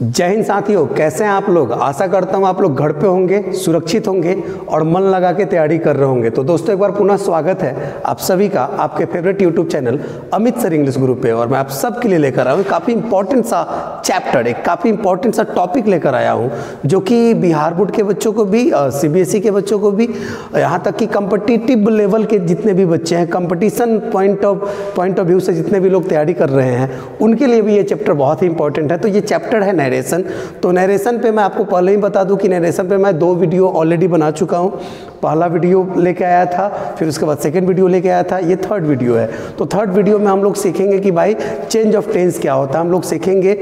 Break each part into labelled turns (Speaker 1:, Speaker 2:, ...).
Speaker 1: जय हिंद साथियों, कैसे हैं आप लोग? आशा करता हूँ आप लोग घर पे होंगे, सुरक्षित होंगे और मन लगा के तैयारी कर रहे होंगे। तो दोस्तों, एक बार पुनः स्वागत है आप सभी का आपके favourite YouTube channel Amit sir English group पे और मैं आप सबके लिए लेकर आया हूँ। काफ़ी इंपॉर्टेंट सा चैप्टर एक काफ़ी इंपॉर्टेंट सा टॉपिक लेकर आया हूँ, जो कि बिहार बोर्ड के बच्चों को भी सीबीएसई के बच्चों को भी, यहाँ तक कि कम्पटिटिव लेवल के जितने भी बच्चे हैं competition point of point of view से जितने भी लोग तैयारी कर रहे हैं, उनके लिए भी ये चैप्टर बहुत ही इंपॉर्टेंट है। तो ये चैप्टर है नरेशन तो नरेशन पे मैं आपको पहले ही बता दूँ कि नरेशन पे मैं दो वीडियो ऑलरेडी बना चुका हूँ। पहला वीडियो लेके आया था, फिर उसके बाद सेकंड वीडियो लेके आया था, ये थर्ड वीडियो है। तो थर्ड वीडियो में हम लोग सीखेंगे कि भाई चेंज ऑफ़ टेंस क्या होता है। हम लोग सीखेंगे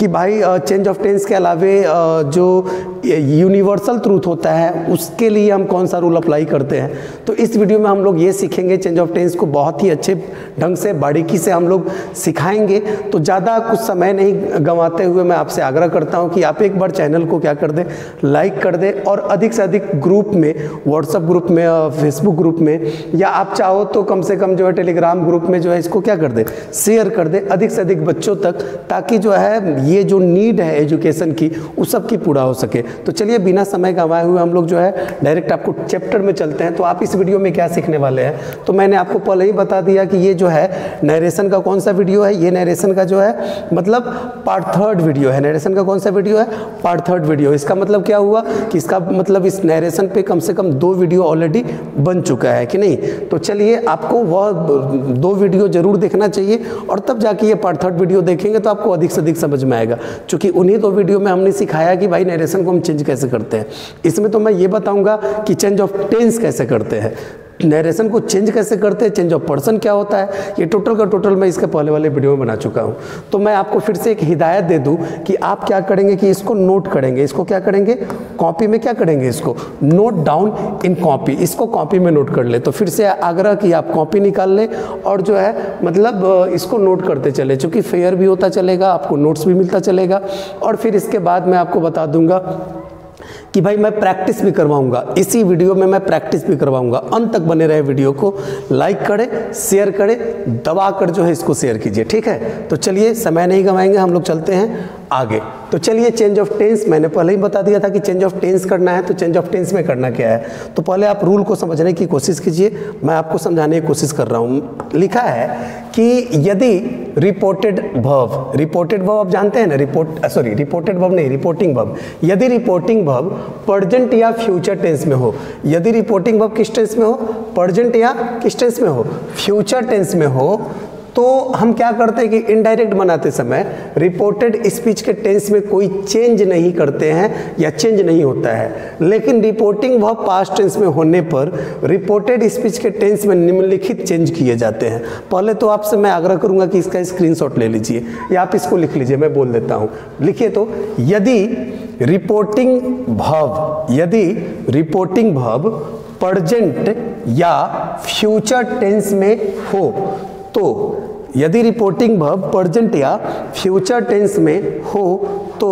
Speaker 1: कि भाई चेंज ऑफ़ टेंस के अलावे जो यूनिवर्सल ट्रूथ होता है, उसके लिए हम कौन सा रूल अप्लाई करते हैं। तो इस वीडियो में हम लोग ये सीखेंगे चेंज ऑफ़ टेंस को बहुत ही अच्छे ढंग से, बारीकी से हम लोग सिखाएँगे। तो ज़्यादा कुछ समय नहीं गंवाते हुए मैं आपसे आग्रह करता हूँ कि आप एक बार चैनल को क्या कर दें लाइक कर दें और अधिक से अधिक ग्रुप में व्हाट्सअप ग्रुप में फेसबुक ग्रुप में, या आप चाहो तो कम से कम जो है टेलीग्राम ग्रुप में जो है इसको क्या कर दे? शेयर कर दे अधिक से अधिक बच्चों तक, ताकि जो है ये जो नीड है एजुकेशन की उस सब की पूरा हो सके। तो चलिए, बिना समय गंवाए हुए हम लोग जो है डायरेक्ट आपको चैप्टर में चलते हैं। तो आप इस वीडियो में क्या सीखने वाले हैं? तो मैंने आपको पहले ही बता दिया कि ये जो है नरेशन का कौन सा वीडियो है? ये नरेशन का जो है मतलब पार्ट थर्ड वीडियो है। नरेशन का कौन सा वीडियो है? पार्ट थर्ड वीडियो इसका मतलब क्या हुआ? कि इसका मतलब इस नरेशन पे कम से कम दो वीडियो ऑलरेडी बन चुका है कि नहीं? तो चलिए, आपको वह दो वीडियो ज़रूर देखना चाहिए और तब जाके ये पार्ट थर्ड वीडियो देखेंगे तो आपको अधिक से अधिक समझ में आएगा। क्योंकि उन्हीं दो वीडियो में हमने सिखाया कि भाई नरेशन को हम चेंज कैसे करते हैं। इसमें तो मैं ये बताऊँगा कि चेंज ऑफ़ टेंस कैसे करते हैं। नरेशन को चेंज कैसे करते हैं? चेंज ऑफ़ पर्सन क्या होता है? ये टोटल का टोटल मैं इसके पहले वाले वीडियो में बना चुका हूँ। तो मैं आपको फिर से एक हिदायत दे दूँ कि आप क्या करेंगे कि इसको नोट करेंगे। इसको क्या करेंगे? कॉपी में क्या करेंगे इसको? नोट डाउन इन कॉपी इसको कॉपी में नोट कर ले। तो फिर से आग्रह कि आप कॉपी निकाल लें और जो है मतलब इसको नोट करते चले। चूँकि फेयर भी होता चलेगा, आपको नोट्स भी मिलता चलेगा। और फिर इसके बाद मैं आपको बता दूँगा कि भाई मैं प्रैक्टिस भी करवाऊँगा। इसी वीडियो में मैं प्रैक्टिस भी करवाऊँगा। अंत तक बने रहे वीडियो को लाइक करें शेयर करें दबा कर जो है इसको शेयर कीजिए, ठीक है? तो चलिए, समय नहीं गंवाएँगे, हम लोग चलते हैं आगे। तो चलिए चेंज ऑफ़ टेंस मैंने पहले ही बता दिया था कि चेंज ऑफ़ टेंस करना है तो चेंज ऑफ़ टेंस में करना क्या है? तो पहले आप रूल को समझने की कोशिश कीजिए। मैं आपको समझाने की कोशिश कर रहा हूँ। लिखा है कि यदि रिपोर्टेड भव रिपोर्टेड भव आप जानते हैं ना? रिपोर्ट सॉरी रिपोर्टेड भव नहीं रिपोर्टिंग भव यदि रिपोर्टिंग भव प्रजेंट या फ्यूचर टेंस में हो, यदि रिपोर्टिंग भव किस टेंस में हो? प्रजेंट या किस टेंस में हो? फ्यूचर टेंस में हो तो हम क्या करते हैं कि इनडायरेक्ट बनाते समय रिपोर्टेड स्पीच के टेंस में कोई चेंज नहीं करते हैं या चेंज नहीं होता है। लेकिन रिपोर्टिंग वह पास्ट टेंस में होने पर रिपोर्टेड स्पीच के टेंस में निम्नलिखित चेंज किए जाते हैं। पहले तो आपसे मैं आग्रह करूँगा कि इसका स्क्रीनशॉट ले लीजिए। या आप इसको लिख लीजिए, मैं बोल देता हूँ। लिखिए तो यदि रिपोर्टिंग भव, यदि रिपोर्टिंग भव प्रजेंट या फ्यूचर टेंस में हो तो यदि रिपोर्टिंग भव प्रजेंट या फ्यूचर टेंस में हो तो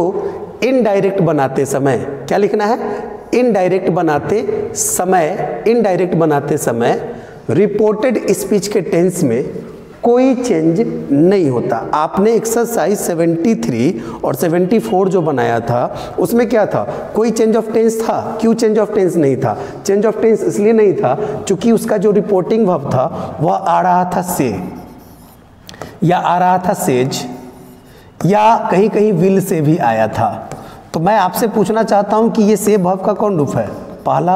Speaker 1: इनडायरेक्ट बनाते समय, क्या लिखना है? इनडायरेक्ट बनाते समय इनडायरेक्ट बनाते समय रिपोर्टेड स्पीच के टेंस में कोई चेंज नहीं होता। आपने एक्सरसाइज 73 और 74 जो बनाया था, उसमें क्या था? कोई चेंज ऑफ़ टेंस था? क्यों चेंज ऑफ़ टेंस नहीं था? चेंज ऑफ़ टेंस इसलिए नहीं था क्योंकि उसका जो रिपोर्टिंग वर्ब था, वह आ रहा था से या आ रहा था सेज या कहीं कहीं विल से भी आया था। तो मैं आपसे पूछना चाहता हूँ कि ये से भव का कौन रूप है? पहला,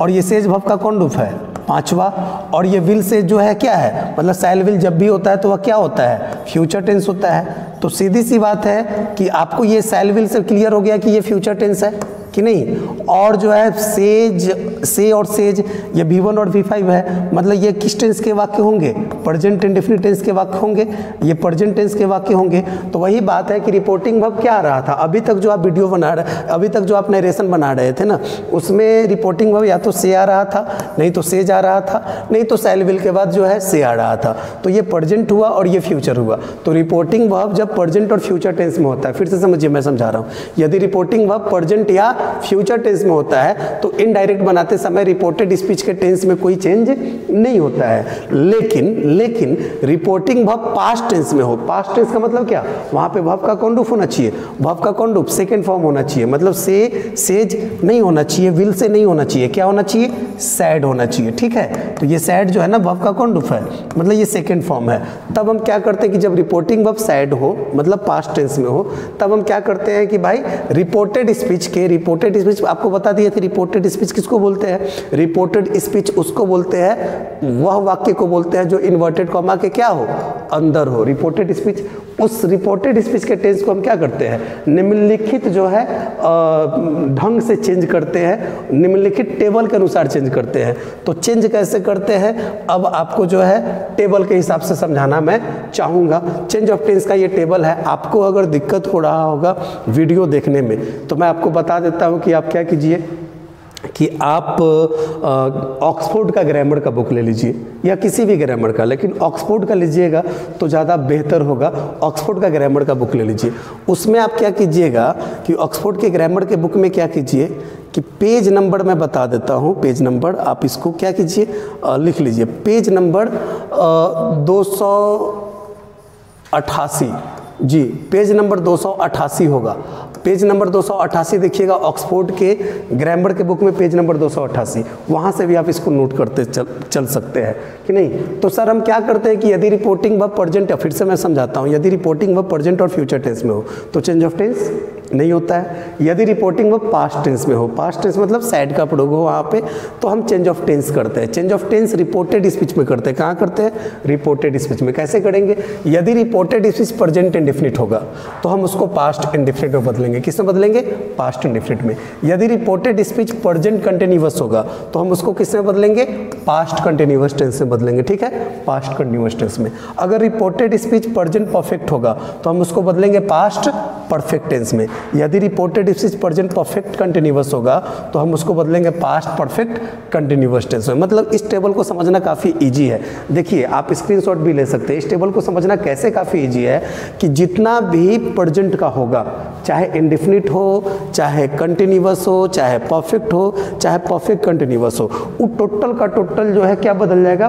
Speaker 1: और ये सेज भव का कौन रूप है? पांचवा और ये विल से जो है क्या है? मतलब सेल विल जब भी होता है तो वह क्या होता है? फ्यूचर टेंस होता है। तो सीधी सी बात है कि आपको ये सेल विल से क्लियर हो गया कि ये फ्यूचर टेंस है। कि नहीं? और जो है सेज से और सेज ये वी वन और वी फाइव है। मतलब ये किस टेंस के वाक्य होंगे? प्रजेंट एंड इंडिफिनिट टेंस के वाक्य होंगे। ये प्रजेंट टेंस के वाक्य होंगे। तो वही बात है कि रिपोर्टिंग भव क्या आ रहा था? अभी तक जो आप वीडियो बना रहे, अभी तक जो आप नरेशन बना रहे थे ना, उसमें रिपोर्टिंग भव या तो से आ रहा था, नहीं तो सेज आ रहा था, नहीं तो सैलविल के बाद जो है से आ रहा था। तो ये प्रजेंट हुआ और ये फ्यूचर हुआ। तो रिपोर्टिंग भव जब प्रजेंट और फ्यूचर टेंस में होता है, फिर से समझिए, मैं समझा रहा हूँ। यदि रिपोर्टिंग भव प्रजेंट या फ्यूचर टेंस में होता है तो इनडायरेक्ट बनाते समय रिपोर्टेड स्पीच के टेंस में कोई चेंज नहीं होता है। लेकिन लेकिन रिपोर्टिंग भव पास्ट टेंस में हो। पास्ट टेंस का मतलब क्या? वहाँ पे भव का कौन होना चाहिए। भव का कौन रूप सेकेंड फॉर्म होना चाहिए। मतलब से सेज नहीं होना चाहिए विल से नहीं होना चाहिए। क्या होना चाहिए? सैड होना चाहिए। ठीक है? तो ये सैड जो है ना, भव का कौन रूप है। मतलब ये सेकेंड फॉर्म है। तब हम क्या करते हैं कि जब रिपोर्टिंग भव सैड हो मतलब पास्ट टेंस में हो, तब हम क्या करते हैं कि भाई रिपोर्टेड स्पीच के रिपोर्टेड स्पीच आपको बता दिया कि रिपोर्टेड स्पीच किसको बोलते हैं? रिपोर्टेड स्पीच उसको बोलते हैं, वह वाक्य को बोलते हैं जो इन्वर्टेड कॉमा के क्या हो? अंदर हो। रिपोर्टेड स्पीच उस रिपोर्टेड स्पीच के टेंस को हम क्या करते हैं? निम्नलिखित जो है ढंग से चेंज करते हैं, निम्नलिखित टेबल के अनुसार चेंज करते हैं। तो चेंज कैसे करते हैं? अब आपको जो है टेबल के हिसाब से समझाना मैं चाहूँगा। चेंज ऑफ़ टेंस का ये टेबल है। आपको अगर दिक्कत हो रहा होगा वीडियो देखने में तो मैं आपको बता देता हूँ कि आप क्या कीजिए कि आप ऑक्सफोर्ड का ग्रामर का बुक ले लीजिए या किसी भी ग्रामर का, लेकिन ऑक्सफोर्ड का लीजिएगा तो ज़्यादा बेहतर होगा। ऑक्सफोर्ड का ग्रामर का बुक ले लीजिए। उसमें आप क्या कीजिएगा कि ऑक्सफोर्ड के ग्रामर के बुक में क्या कीजिए कि पेज नंबर मैं बता देता हूँ, पेज नंबर, आप इसको क्या कीजिए लिख लीजिए। पेज नंबर दो सौ अट्ठासी जी, पेज नंबर दो सौ अठासी होगा। पेज नंबर दो सौ अट्ठासी देखिएगा, ऑक्सफोर्ड के ग्रामर के बुक में पेज नंबर दो सौ अट्ठासी। वहाँ से भी आप इसको नोट करते चल चल सकते हैं, कि नहीं? तो सर, हम क्या करते हैं कि यदि रिपोर्टिंग व प्रजेंट फिर से मैं समझाता हूँ, यदि रिपोर्टिंग व प्रजेंट और फ्यूचर टेंस में हो तो चेंज ऑफ़ टेंस नहीं होता है। यदि रिपोर्टिंग वो पास्ट टेंस में हो पास्ट टेंस मतलब साइड का प्रयोग हो वहाँ पे तो हम चेंज ऑफ़ टेंस करते हैं। Change of tense reported speech में करते हैं। कहाँ करते हैं? रिपोर्टेड स्पीच में। कैसे करेंगे? यदि रिपोर्टेड स्पीच प्रजेंट इंडिफिनिट होगा तो हम उसको पास्ट इंडिफिनिट में बदलेंगे। किसमें बदलेंगे? पास्ट इंडिफिनिट में। यदि रिपोर्टेड स्पीच प्रजेंट कंटिन्यूस होगा तो हम उसको किसमें बदलेंगे? पास्ट कंटिन्यूस टेंस में बदलेंगे। ठीक है? पास्ट कंटिन्यूस टेंस में। अगर रिपोर्टेड स्पीच प्रजेंट परफेक्ट होगा तो हम उसको बदलेंगे पास्ट परफेक्ट टेंस में। यदि reported speech present perfect continuous होगा तो हम उसको बदलेंगे पास्ट परफेक्ट कंटिन्यूस टेंस में। मतलब इस टेबल को समझना काफ़ी इजी है। देखिए, आप स्क्रीनशॉट भी ले सकते हैं। इस टेबल को समझना कैसे काफ़ी इजी है कि जितना भी प्रजेंट का होगा, चाहे इंडिफिनिट हो, चाहे कंटिन्यूस हो, चाहे परफेक्ट हो, चाहे परफेक्ट कंटिन्यूस हो, वो टोटल का टोटल जो है क्या बदल जाएगा?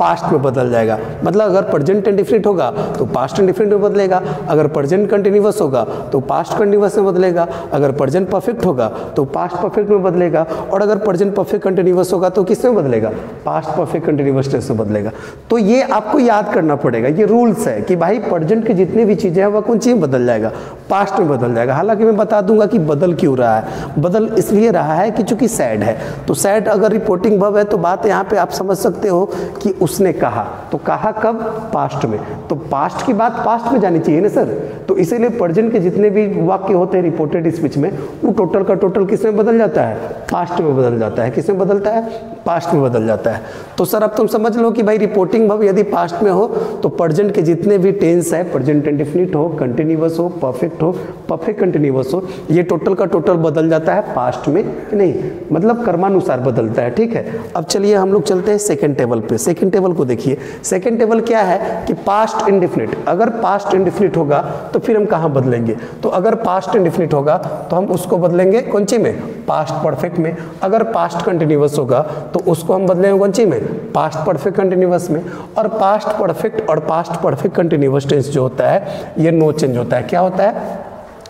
Speaker 1: पास्ट में बदल जाएगा। मतलब अगर प्रजेंट इंडिफिनिट होगा तो पास्ट इंडिफिनिट में बदलेगा। अगर प्रजेंट कंटिन्यूस होगा तो पास्ट कंटिन्यूस में बदलेगा। अगर प्रेजेंट परफेक्ट होगा तो पास्ट परफेक्ट में बदलेगा। और अगर प्रेजेंट परफेक्ट कंटिन्यूस होगा तो किसमें बदलेगा? पास्ट परफेक्ट कंटिन्यूस टेंस में बदलेगा। तो ये आपको याद करना पड़ेगा। ये रूल्स है कि भाई प्रेजेंट की जितनी भी चीज़ें हैं, वह कौन चीज़ बदल जाएगा? पास्ट में बदल जाएगा। हालाँकि मैं बता दूँगा कि बदल क्यों रहा है? बदल इसलिए रहा है कि चूँकि सैड है। तो सैड अगर रिपोर्टिंग भव है तो बात यहाँ पे आप समझ सकते हो कि उसने कहा। तो कहा कब? पास्ट में। तो पास्ट की बात पास्ट में जानी चाहिए ना, सर? तो इसीलिए प्रेजेंट के जितने भी वाक्य होते हैं रिपोर्टेड स्पीच में, वो टोटल का टोटल किसमें बदल जाता है? पास्ट में बदल जाता है। किसमें बदलता है? पास्ट में बदल जाता है। तो सर, अब तुम समझ लो कि भाई रिपोर्टिंग भव यदि पास्ट में हो तो प्रजेंट के जितने भी टेंस है प्रेजेंट इंडिफिनिट हो कंटिन्यूस हो परफेक्ट हो परफेक्ट कंटिन्यूस हो, ये टोटल का टोटल बदल जाता है पास्ट में नहीं? मतलब कर्मानुसार बदलता है, ठीक है? अब चलिए हम लोग चलते हैं सेकेंड टेबल पे। सेकेंड टेबल को देखिए। सेकेंड टेबल क्या है कि पास्ट इंडिफिनिट अगर पास्ट इंडिफिनिट होगा तो फिर हम कहाँ बदलेंगे? तो अगर पास्ट इंडिफिनिट होगा तो हम उसको बदलेंगे कौन में? पास्ट परफेक्ट में। अगर पास्ट कंटिन्यूस होगा तो उसको हम बदलेंगे कौन सी में? पास्ट परफेक्ट कंटिन्यूस में। और पास्ट परफेक्ट और पास्ट परफेक्ट कंटिन्यूस टेंस जो होता है, ये नो चेंज होता है। क्या होता है?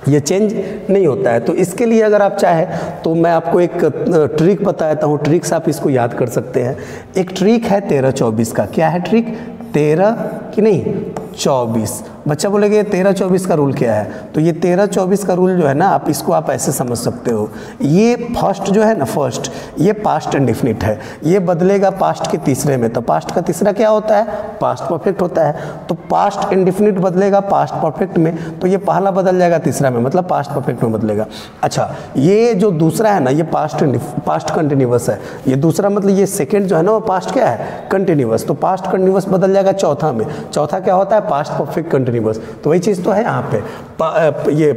Speaker 1: ये चेंज नहीं होता है। तो इसके लिए अगर आप चाहें तो मैं आपको एक ट्रिक बताता हूँ। ट्रिक्स आप इसको याद कर सकते हैं। एक ट्रिक है तेरह चौबीस का। क्या है ट्रिक तेरह कि नहीं? चौबीस। बच्चा बोलेगा, ये तेरह चौबीस का रूल क्या है? तो ये तेरह चौबीस का रूल जो है ना, आप इसको आप ऐसे समझ सकते हो। ये फ़र्स्ट जो है ना फ़र्स्ट ये पास्ट इंडिफिनिट है। ये बदलेगा पास्ट के तीसरे में। तो पास्ट का तीसरा क्या होता है? पास्ट परफेक्ट होता है। तो पास्ट इंडिफिनिट बदलेगा पास्ट परफेक्ट में। तो ये पहला बदल जाएगा तीसरा में। मतलब पास्ट परफेक्ट में बदलेगा। अच्छा ये जो दूसरा है ना, ये पास्ट पास्ट कंटिन्यूस है। ये दूसरा मतलब ये सेकेंड जो है ना, वो पास्ट क्या है? कंटिन्यूस तो पास्ट कंटिन्यूस बदल जाएगा चौथा में। चौथा क्या होता है? पास्ट परफेक्ट कंटिन्यूस तो वही चीज़ तो है यहाँ पे। ये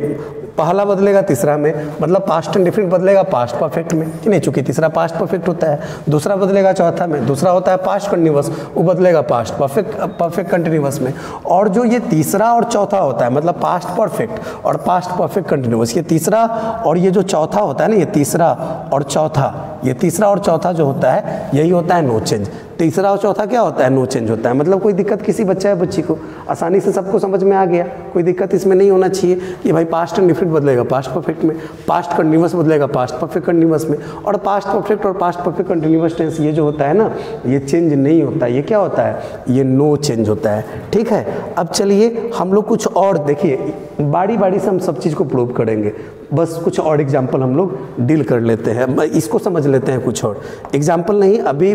Speaker 1: पहला बदलेगा, तीसरा में। मतलब पास्ट एंड डिफरेंट बदलेगा पास्ट परफेक्ट में। कि नहीं, चूँकि तीसरा पास्ट परफेक्ट होता है, दूसरा बदलेगा चौथा में, दूसरा होता है पास्ट कंटिन्यूस वो बदलेगा पास्ट परफेक्ट परफेक्ट कंटिन्यूस में। और जो ये तीसरा और चौथा होता है मतलब पास्ट परफेक्ट और पास्ट परफेक्ट कंटिन्यूस ये तीसरा और ये जो चौथा होता है ना, ये तीसरा और चौथा, ये तीसरा और चौथा जो होता है, यही होता है नो चेंज तीसरा और चौथा क्या होता है? नो चेंज होता है। मतलब कोई दिक्कत किसी बच्चा या बच्ची को? आसानी से सबको समझ में आ गया। कोई दिक्कत इसमें नहीं होना चाहिए कि भाई पास्ट एंड डिफरेंट बदलेगा। पास्ट परफेक्ट में पास्ट कंटिन्यूस बदलेगा। पास्ट परफेक्ट कंटिन्यूस में। और पास्ट परफेक्ट और पास्ट परफेक्ट कंटिन्यूस टेंस ये जो होता है ना, ये चेंज नहीं होता। ये क्या होता है? ये नो चेंज होता है। ठीक है? अब चलिए हम लोग कुछ और देखिए। बारी बारी से हम सब चीज़ को प्रूव करेंगे। बस कुछ और एग्ज़ाम्पल हम लोग डील कर लेते हैं। इसको समझ लेते हैं कुछ और। एग्ज़ाम्पल नहीं, अभी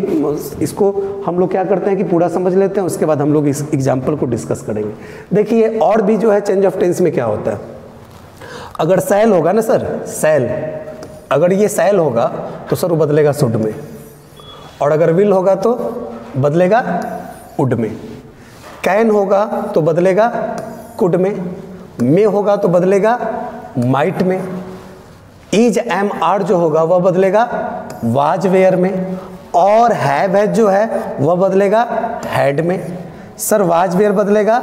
Speaker 1: इसको हम लोग क्या करते हैं कि पूरा समझ लेते हैं, उसके बाद हम लोग इस एग्ज़ाम्पल को डिस्कस करेंगे। देखिए और भी जो है चेंज ऑफ़ टेंस में क्या होता है? अगर सैल होगा ना सर सैल अगर ये सैल होगा तो सर वो बदलेगा सुड में। और अगर विल होगा तो बदलेगा उड में। कैन होगा तो बदलेगा कुड में। मे होगा तो बदलेगा माइट में। इज़ एम आर जो होगा, वह बदलेगा वाज वेयर में। और हैव हैज़ जो है, वह बदलेगा हैड में। सर वाज वेयर बदलेगा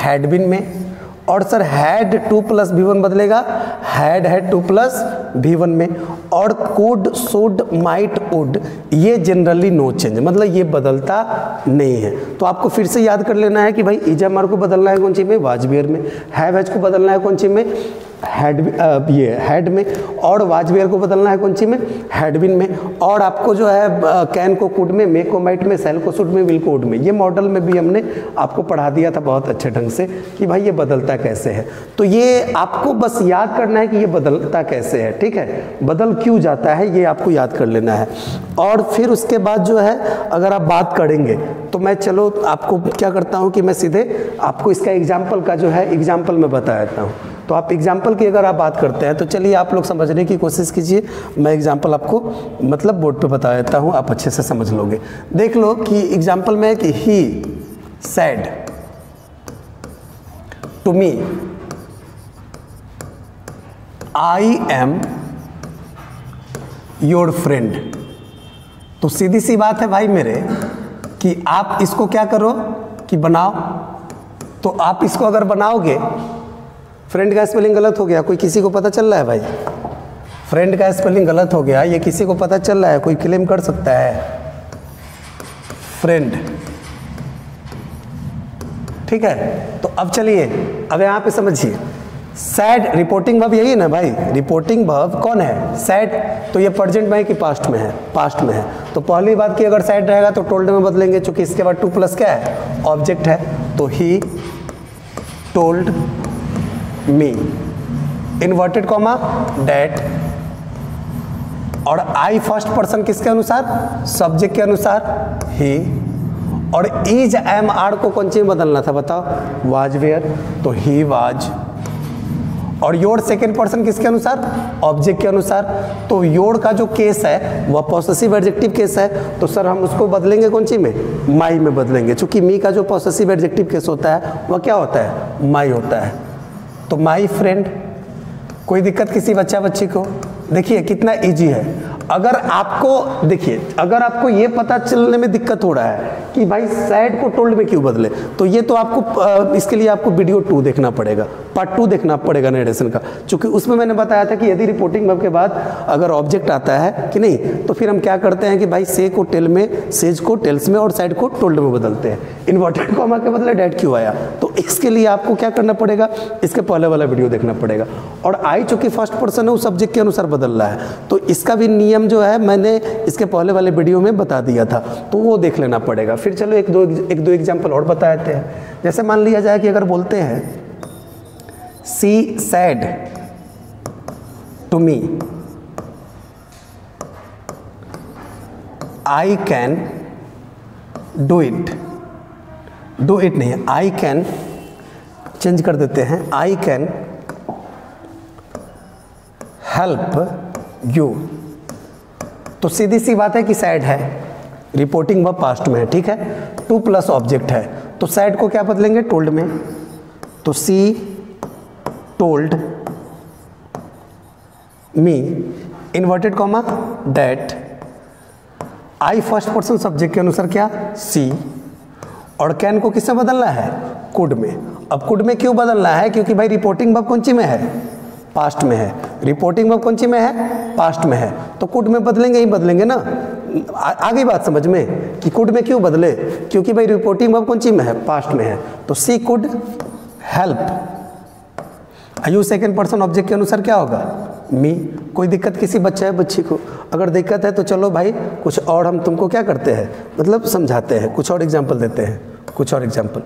Speaker 1: हैडबिन में। और sir had two plus V one बदलेगा had had two plus V one में। और कोड सुड माइट उड, ये जनरली नो चेंज मतलब ये बदलता नहीं है। तो आपको फिर से याद कर लेना है कि भाई इजामार को बदलना है कौन सी में? वाजबेयर में। हैव हैज़ को बदलना है कौन सी में? हेड ये, हेड में। और वाजवेयर को बदलना है कौन सी में? हेडविन में। और आपको जो है कैन को कुड में मे को माइट में, सेल को सुड में, विल को उड में। ये मॉडल में भी हमने आपको पढ़ा दिया था बहुत अच्छे ढंग से कि भाई, ये बदलता कैसे है। तो ये आपको बस याद करना है कि ये बदलता कैसे है, ठीक है? बदल क्यों जाता है, ये आपको याद कर लेना है। और फिर उसके बाद जो है, अगर आप बात करेंगे तो मैं चलो आपको क्या करता हूँ कि मैं सीधे आपको इसका एग्ज़ाम्पल का जो है एग्ज़ाम्पल में बता देता हूँ। तो आप एग्ज़ाम्पल की अगर आप बात करते हैं तो चलिए आप लोग समझने की कोशिश कीजिए। मैं एग्ज़ाम्पल आपको मतलब बोर्ड पे बता देता हूँ, आप अच्छे से समझ लोगे। देख लो कि एग्ज़ाम्पल में है कि he said to me I am your friend तो सीधी सी बात है भाई मेरे, कि आप इसको क्या करो कि बनाओ। तो आप इसको अगर बनाओगे फ्रेंड का स्पेलिंग गलत हो गया, कोई किसी को पता चल रहा है भाई? फ्रेंड का स्पेलिंग गलत हो गया, ये किसी को पता चल रहा है, कोई क्लेम कर सकता है। फ्रेंड ठीक है? तो अब चलिए, अब यहाँ पे समझिए। सैड रिपोर्टिंग भव यही है ना भाई? रिपोर्टिंग भव कौन है? सैड तो ये प्रजेंट में है कि पास्ट में है? पास्ट में है। तो पहली बात की अगर सैड रहेगा तो टोल्ड में बदलेंगे, चूँकि इसके बाद टू प्लस क्या है? ऑब्जेक्ट है। तो he told me inverted comma that और आई फ़र्स्ट पर्सन किसके अनुसार? सब्जेक्ट के अनुसार ही और इज़ एम आर को कौन चीज़ बदलना था बताओ? वाज वेयर तो ही वाज और योर सेकेंड पर्सन किसके अनुसार? ऑब्जेक्ट के अनुसार। तो योर का जो केस है वह पॉसेसिव एडजेक्टिव केस है। तो सर हम उसको बदलेंगे कौन सी में? माई में बदलेंगे। चूँकि मी का जो पॉसेसिव एडजेक्टिव केस होता है वह क्या होता है? माई होता है। तो माई फ्रेंड कोई दिक्कत किसी बच्चा बच्ची को? देखिए, कितना इजी है। अगर आपको, देखिए, अगर आपको ये पता चलने में दिक्कत हो रहा है कि भाई सैड को टोल्ड में क्यों बदले तो ये तो आपको इसके लिए आपको वीडियो टू देखना पड़ेगा पार्ट टू देखना पड़ेगा नरेशन का। क्योंकि उसमें मैंने बताया था कि यदि रिपोर्टिंग के बाद अगर ऑब्जेक्ट आता है कि नहीं तो फिर हम क्या करते हैं कि भाई से को टेल में सेज को टेल्स में और साइड को टोल्ड में बदलते हैं। इन्वर्टेड के बदले डेट क्यों आया? तो इसके लिए आपको क्या करना पड़ेगा? इसके पहले वाला वीडियो देखना पड़ेगा। और आई चूँकि फ़र्स्ट पर्सन है, उस सब्जेक्ट के अनुसार बदल रहा है। तो इसका भी नियम जो है, मैंने इसके पहले वाले वीडियो में बता दिया था। तो वो देख लेना पड़ेगा। फिर चलो एक दो एक दो एग्ज़ाम्पल और बता देते हैं। जैसे मान लिया जाए कि अगर बोलते हैं she said to me I can do it do it नहीं आई कैन चेंज कर देते हैं। आई कैन हेल्प यू तो सीधी सी बात है कि सैड है। रिपोर्टिंग वह पास्ट में है, ठीक है? टू प्लस ऑब्जेक्ट है। तो सैड को क्या बदलेंगे? टोल्ड में। तो she told me inverted comma that I first person subject के अनुसार क्या? सी और कैन को किससे बदलना है? कुड में। अब कुड में क्यों बदलना है? क्योंकि भाई रिपोर्टिंग वर्ब कौन सी में है? पास्ट में है। रिपोर्टिंग वर्ब कौन सी में है? पास्ट में है। तो कुड में बदलेंगे, ही बदलेंगे ना। आगे बात समझ में कि कुड में क्यों बदले? क्योंकि भाई रिपोर्टिंग वर्ब कौन सी में है? पास्ट में है। तो she could help you second person object के अनुसार क्या होगा? मी कोई दिक्कत किसी बच्चा है बच्ची को? अगर दिक्कत है तो चलो भाई, कुछ और हम तुमको क्या करते हैं? मतलब समझाते हैं। कुछ और एग्ज़ाम्पल देते हैं। कुछ और एग्ज़ाम्पल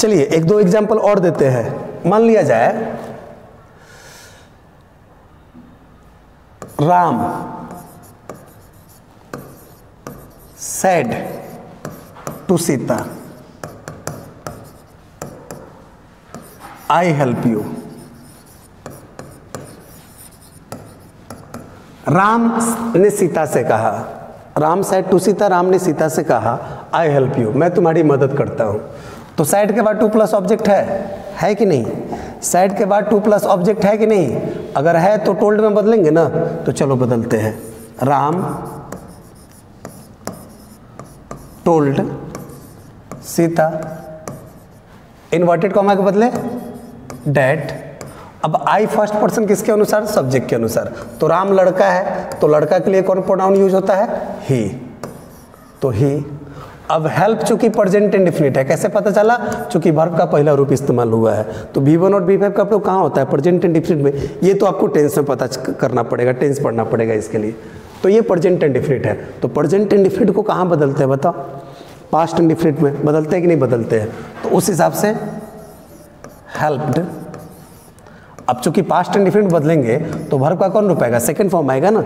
Speaker 1: चलिए, एक दो एग्ज़ाम्पल और देते हैं। मान लिया जाए, Ram said to Sita I help you Ram ने सीता से कहा, राम सेड टू सीता राम ने सीता से कहा आई हेल्प यू मैं तुम्हारी मदद करता हूँ। तो साइड के बाद टू प्लस ऑब्जेक्ट है है कि नहीं? साइड के बाद टू प्लस ऑब्जेक्ट है कि नहीं? अगर है तो टोल्ड में बदलेंगे ना? तो चलो बदलते हैं। Ram told Sita inverted comma के बदले डेट अब आई फ़र्स्ट पर्सन किसके अनुसार? सब्जेक्ट के अनुसार। तो राम लड़का है तो लड़का के लिए कौन प्रोनाउन यूज़ होता है? ही तो ही अब हेल्प चूँकि प्रेजेंट इंडिफिनिट है, कैसे पता चला? चूँकि वर्ब का पहला रूप इस्तेमाल हुआ है। तो बी वन और बी फाइव का प्रयोग कहाँ होता है? प्रेजेंट इंडिफिनिट में। ये तो आपको टेंस में पता करना पड़ेगा टेंस पढ़ना पड़ेगा इसके लिए। तो ये प्रेजेंट इंडिफिनिट है। तो प्रेजेंट इंडिफिनिट को कहाँ बदलते हैं बताओ? पास्ट इंडिफिनिट में। बदलते हैं कि नहीं बदलते हैं? तो उस हिसाब से हेल्प्ड अब चूँकि पास्ट इंडिफिनिट बदलेंगे तो वर्ब का कौन रूप आएगा सेकेंड फॉर्म आएगा ना।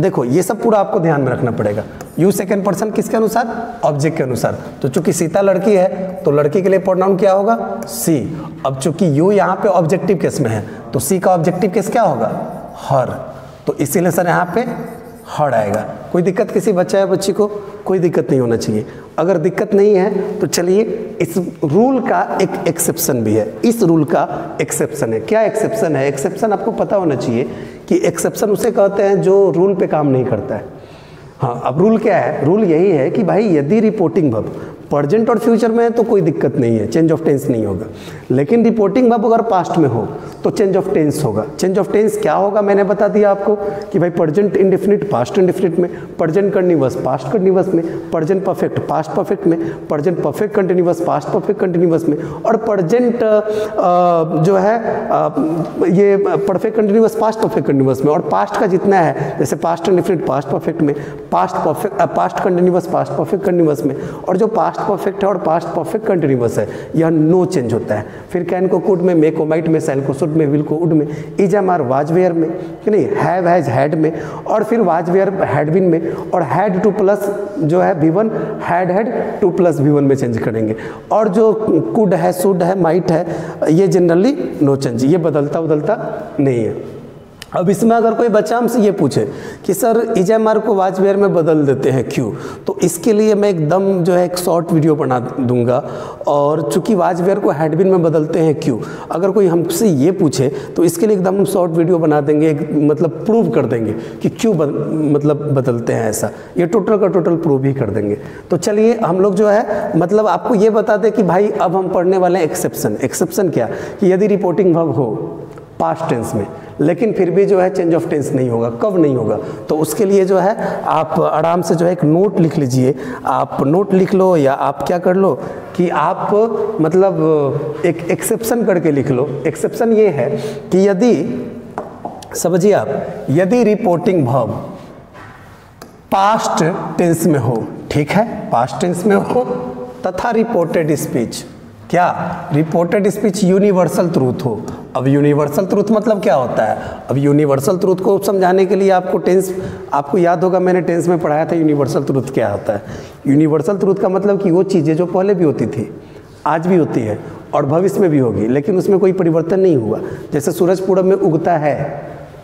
Speaker 1: देखो, ये सब पूरा आपको ध्यान में रखना पड़ेगा। यू सेकेंड पर्सन किसके अनुसार? ऑब्जेक्ट के अनुसार। तो चूँकि सीता लड़की है तो लड़की के लिए प्रोनाउन क्या होगा? सी अब चूँकि यू यहाँ पे ऑब्जेक्टिव केस में है तो सी का ऑब्जेक्टिव केस क्या होगा? हर तो इसीलिए सर यहाँ पे हर आएगा। कोई दिक्कत किसी बच्चा या बच्ची को? कोई दिक्कत नहीं होना चाहिए। अगर दिक्कत नहीं है तो चलिए, इस रूल का एक एक्सेप्शन भी है। इस रूल का एक्सेप्शन है। क्या एक्सेप्शन है? एक्सेप्शन आपको पता होना चाहिए कि एक्सेप्शन उसे कहते हैं जो रूल पे काम नहीं करता है। हाँ अब रूल क्या है? रूल यही है कि भाई यदि रिपोर्टिंग वर्ब प्रजेंट और फ्यूचर में है तो कोई दिक्कत नहीं है चेंज ऑफ़ टेंस नहीं होगा। लेकिन रिपोर्टिंग वर्ब अगर पास्ट में हो तो चेंज ऑफ़ टेंस होगा। चेंज ऑफ़ टेंस क्या होगा मैंने बता दिया आपको कि भाई प्रजेंट इंडिफिनिट पास्ट इंडिफिनिट में प्रजेंट कंटिन्यूस पास्ट कंटिन्यूअस में प्रजेंट परफेक्ट पास्ट परफेक्ट में present perfect continuous past perfect continuous में और प्रजेंट जो है ये perfect continuous past perfect continuous में और पास्ट का जितना है, जैसे पास्ट इंडिफिनिट पास्ट परफेक्ट में past perfect past continuous past perfect continuous में और जो पास्ट पास्ट परफेक्ट है और पास्ट परफेक्ट कंटिन्यूस है। यह नो चेंज होता है। फिर कैन को कुड में मे को माइट में सेल को सुड में विल को उड में इज़ एम आर वाजवेयर में, कि नहीं हैव हैज़ हैड में, और फिर वाजवेयर हैडविन में, और हैड टू प्लस जो है V one had had two plus V one में चेंज करेंगे। और जो कुड है सुड है माइट है, ये जनरली नो चेंज ये बदलता बदलता नहीं है। अब इसमें अगर कोई बच्चा हमसे ये पूछे कि सर इजामार को वाचवेयर में बदल देते हैं क्यों? तो इसके लिए मैं एकदम जो है एक शॉर्ट वीडियो बना दूँगा। और चूँकि वाचवेयर को हेडबिन में बदलते हैं क्यों? अगर कोई हमसे ये पूछे तो इसके लिए एकदम हम शॉर्ट वीडियो बना देंगे एक मतलब प्रूव कर देंगे कि क्यों बद, मतलब बदलते हैं ऐसा। ये टोटल का टोटल प्रूव ही कर देंगे। तो चलिए हम लोग जो है मतलब आपको ये बता दें कि भाई अब हम पढ़ने वाले हैं एक्सेप्शन। एक्सेप्शन क्या? कि यदि रिपोर्टिंग भव हो पास्ट टेंस में लेकिन फिर भी जो है चेंज ऑफ़ टेंस नहीं होगा कब नहीं होगा। तो उसके लिए जो है आप आराम से जो है एक नोट लिख लीजिए। आप नोट लिख लो या आप क्या कर लो कि आप मतलब एक एक्सेप्शन करके लिख लो। एक्सेप्शन ये है कि यदि, समझिए आप, यदि रिपोर्टिंग भव पास्ट टेंस में हो, ठीक है? पास्ट टेंस में हो तथा रिपोर्टेड स्पीच क्या? रिपोर्टेड स्पीच यूनिवर्सल ट्रूथ हो। अब यूनिवर्सल ट्रूथ मतलब क्या होता है? अब यूनिवर्सल ट्रूथ को समझाने के लिए आपको टेंस आपको याद होगा मैंने टेंस में पढ़ाया था यूनिवर्सल ट्रूथ क्या होता है? यूनिवर्सल ट्रूथ का मतलब कि वो चीज़ें जो पहले भी होती थी, आज भी होती है और भविष्य में भी होगी, लेकिन उसमें कोई परिवर्तन नहीं हुआ। जैसे सूरज पूरब में उगता है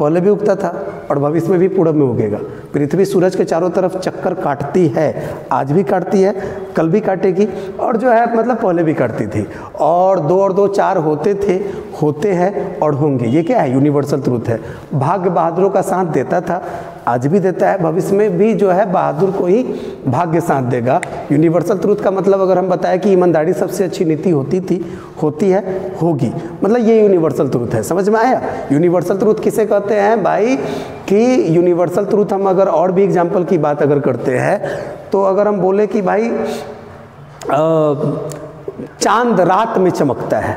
Speaker 1: पहले भी उगता था और भविष्य में भी पूरब में उगेगा। पृथ्वी सूरज के चारों तरफ़ चक्कर काटती है, आज भी काटती है, कल भी काटेगी और जो है मतलब पहले भी काटती थी। और दो और दो चार होते थे, होते हैं और होंगे। ये क्या है? यूनिवर्सल ट्रूथ है। भाग्य बहादुरों का साथ देता था आज भी देता है, भविष्य में भी जो है बहादुर को ही भाग्य साथ देगा। यूनिवर्सल ट्रूथ का मतलब अगर हम बताएँ कि ईमानदारी सबसे अच्छी नीति होती थी, होती है, होगी। मतलब ये यूनिवर्सल ट्रूथ है, समझ में आया? यूनिवर्सल ट्रूथ किसे कहते हैं भाई? कि यूनिवर्सल ट्रूथ हम अगर और भी एग्ज़ाम्पल की बात अगर करते हैं तो अगर हम बोले कि भाई चाँद रात में चमकता है।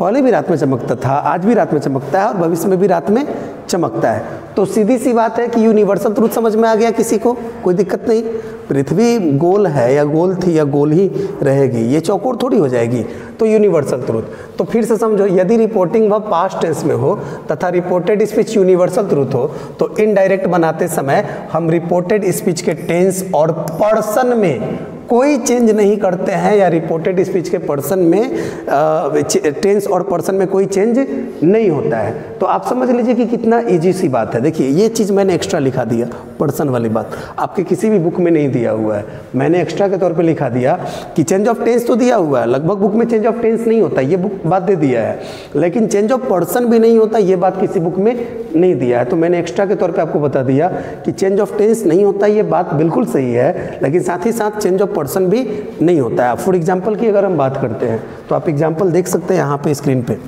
Speaker 1: पहले भी रात में चमकता था, आज भी रात में चमकता है और भविष्य में भी रात में चमकता है। तो सीधी सी बात है कि यूनिवर्सल ट्रूथ समझ में आ गया किसी को, कोई दिक्कत नहीं। पृथ्वी गोल है या गोल थी या गोल ही रहेगी, ये चौकोर थोड़ी हो जाएगी। तो यूनिवर्सल ट्रूथ तो फिर से समझो, यदि रिपोर्टिंग वह पास्ट टेंस में हो तथा रिपोर्टेड स्पीच यूनिवर्सल ट्रूथ हो तो इनडायरेक्ट बनाते समय हम रिपोर्टेड स्पीच के टेंस और पर्सन में कोई चेंज नहीं करते हैं या रिपोर्टेड स्पीच के पर्सन में टेंस और पर्सन में कोई चेंज नहीं होता है। तो आप समझ लीजिए कि कितना इजी सी बात है। देखिए, ये चीज़ मैंने एक्स्ट्रा लिखा दिया। पर्सन वाली बात। आपके किसी भी बुक में नहीं दिया हुआ है। मैंने एक्स्ट्रा के तौर पे लिखा दिया कि चेंज ऑफ़ टेंस तो दिया हुआ है। लगभग बुक में चेंज ऑफ़ टेंस नहीं होता, ये बुक बात दे दिया है। लेकिन चेंज ऑफ़ पर्सन भी नहीं होता, ये बात किसी बुक में नहीं दिया है। तो मैंने एक्स्ट्रा के तौर पर आपको बता दिया कि चेंज ऑफ़ टेंस नहीं होता, ये बात बिल्कुल सही है। लेकिन साथ ही साथ चेंज ऑफ़ पर्सन भी नहीं होता है। फॉर एग्ज़ाम्पल की अगर हम बात करते हैं तो आप एग्ज़ाम्पल देख सकते हैं यहाँ पे स्क्रीन पे।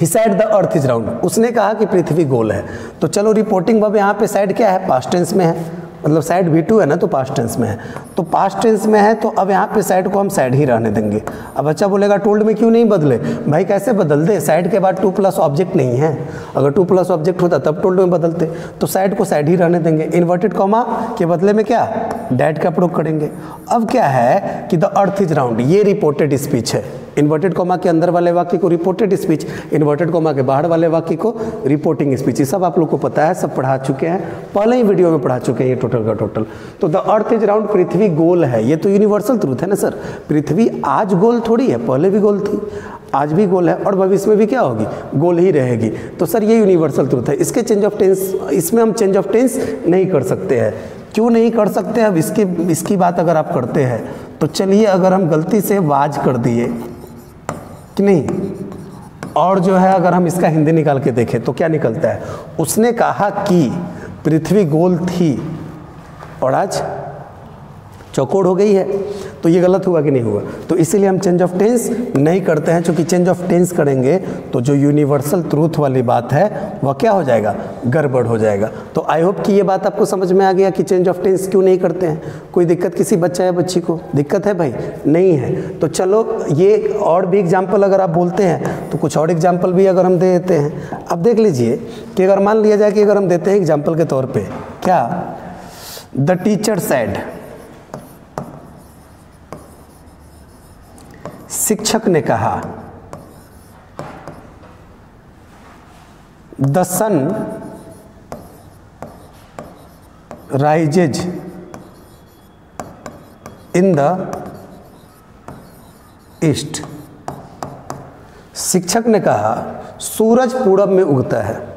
Speaker 1: He said the earth is round उसने कहा कि पृथ्वी गोल है। तो चलो रिपोर्टिंग अब यहाँ पे साइड क्या है? पास्ट टेंस में है। मतलब साइड वी टू है ना तो पास्ट टेंस में है। तो पास्ट टेंस में है तो अब यहाँ पे साइड को हम साइड ही रहने देंगे। अब बच्चा बोलेगा टोल्ड में क्यों नहीं बदले? भाई कैसे बदल दे? साइड के बाद टू प्लस ऑब्जेक्ट नहीं है। अगर टू प्लस ऑब्जेक्ट होता, तब टोल्ड में बदलते। तो साइड को साइड ही रहने देंगे। इन्वर्टेड कॉमा के बदले में क्या? डैट का प्रयोग करेंगे। अब क्या है कि द अर्थ इज़ राउंड ये रिपोर्टेड स्पीच है। इन्वर्टेड कॉमा के अंदर वाले वाक्य को रिपोर्टेड स्पीच इन्वर्टेड कॉमा के बाहर वाले वाक्य को रिपोर्टिंग स्पीच ये सब आप लोग को पता है, सब पढ़ा चुके हैं, पहले ही वीडियो में पढ़ा चुके हैं ये टोटल का टोटल तो द अर्थ इज़ राउंड पृथ्वी गोल है। ये तो यूनिवर्सल ट्रूथ है ना सर पृथ्वी आज गोल थोड़ी है, पहले भी गोल थी, आज भी गोल है, और भविष्य में भी क्या होगी? गोल ही रहेगी। तो सर ये यूनिवर्सल ट्रूथ है। इसके चेंज ऑफ़ टेंस इसमें हम चेंज ऑफ़ टेंस नहीं कर सकते हैं। क्यों नहीं कर सकते अब इसकी इसकी बात अगर आप करते हैं तो चलिए अगर हम गलती से वाज कर दिए कि नहीं? और जो है, अगर हम इसका हिंदी निकाल के देखें तो क्या निकलता है? उसने कहा कि पृथ्वी गोल थी और आज चौकोड़ हो गई है। तो ये गलत हुआ कि नहीं हुआ? तो इसीलिए हम चेंज ऑफ़ टेंस नहीं करते हैं। चूँकि चेंज ऑफ़ टेंस करेंगे तो जो यूनिवर्सल ट्रूथ वाली बात है, वह क्या हो जाएगा? गड़बड़ हो जाएगा। तो आई होप कि ये बात आपको समझ में आ गया कि चेंज ऑफ़ टेंस क्यों नहीं करते हैं। कोई दिक्कत किसी बच्चा या बच्ची को? दिक्कत है भाई? नहीं है। तो चलो, ये और भी एग्ज़ाम्पल अगर आप बोलते हैं तो कुछ और एग्ज़ाम्पल भी अगर हम दे देते हैं। अब देख लीजिए कि अगर मान लिया जाए कि अगर हम देते हैं एग्ज़ाम्पल के तौर पर क्या? द टीचर सैड शिक्षक ने कहा, the sun rises in the east. शिक्षक ने कहा, सूरज पूरब में उगता है।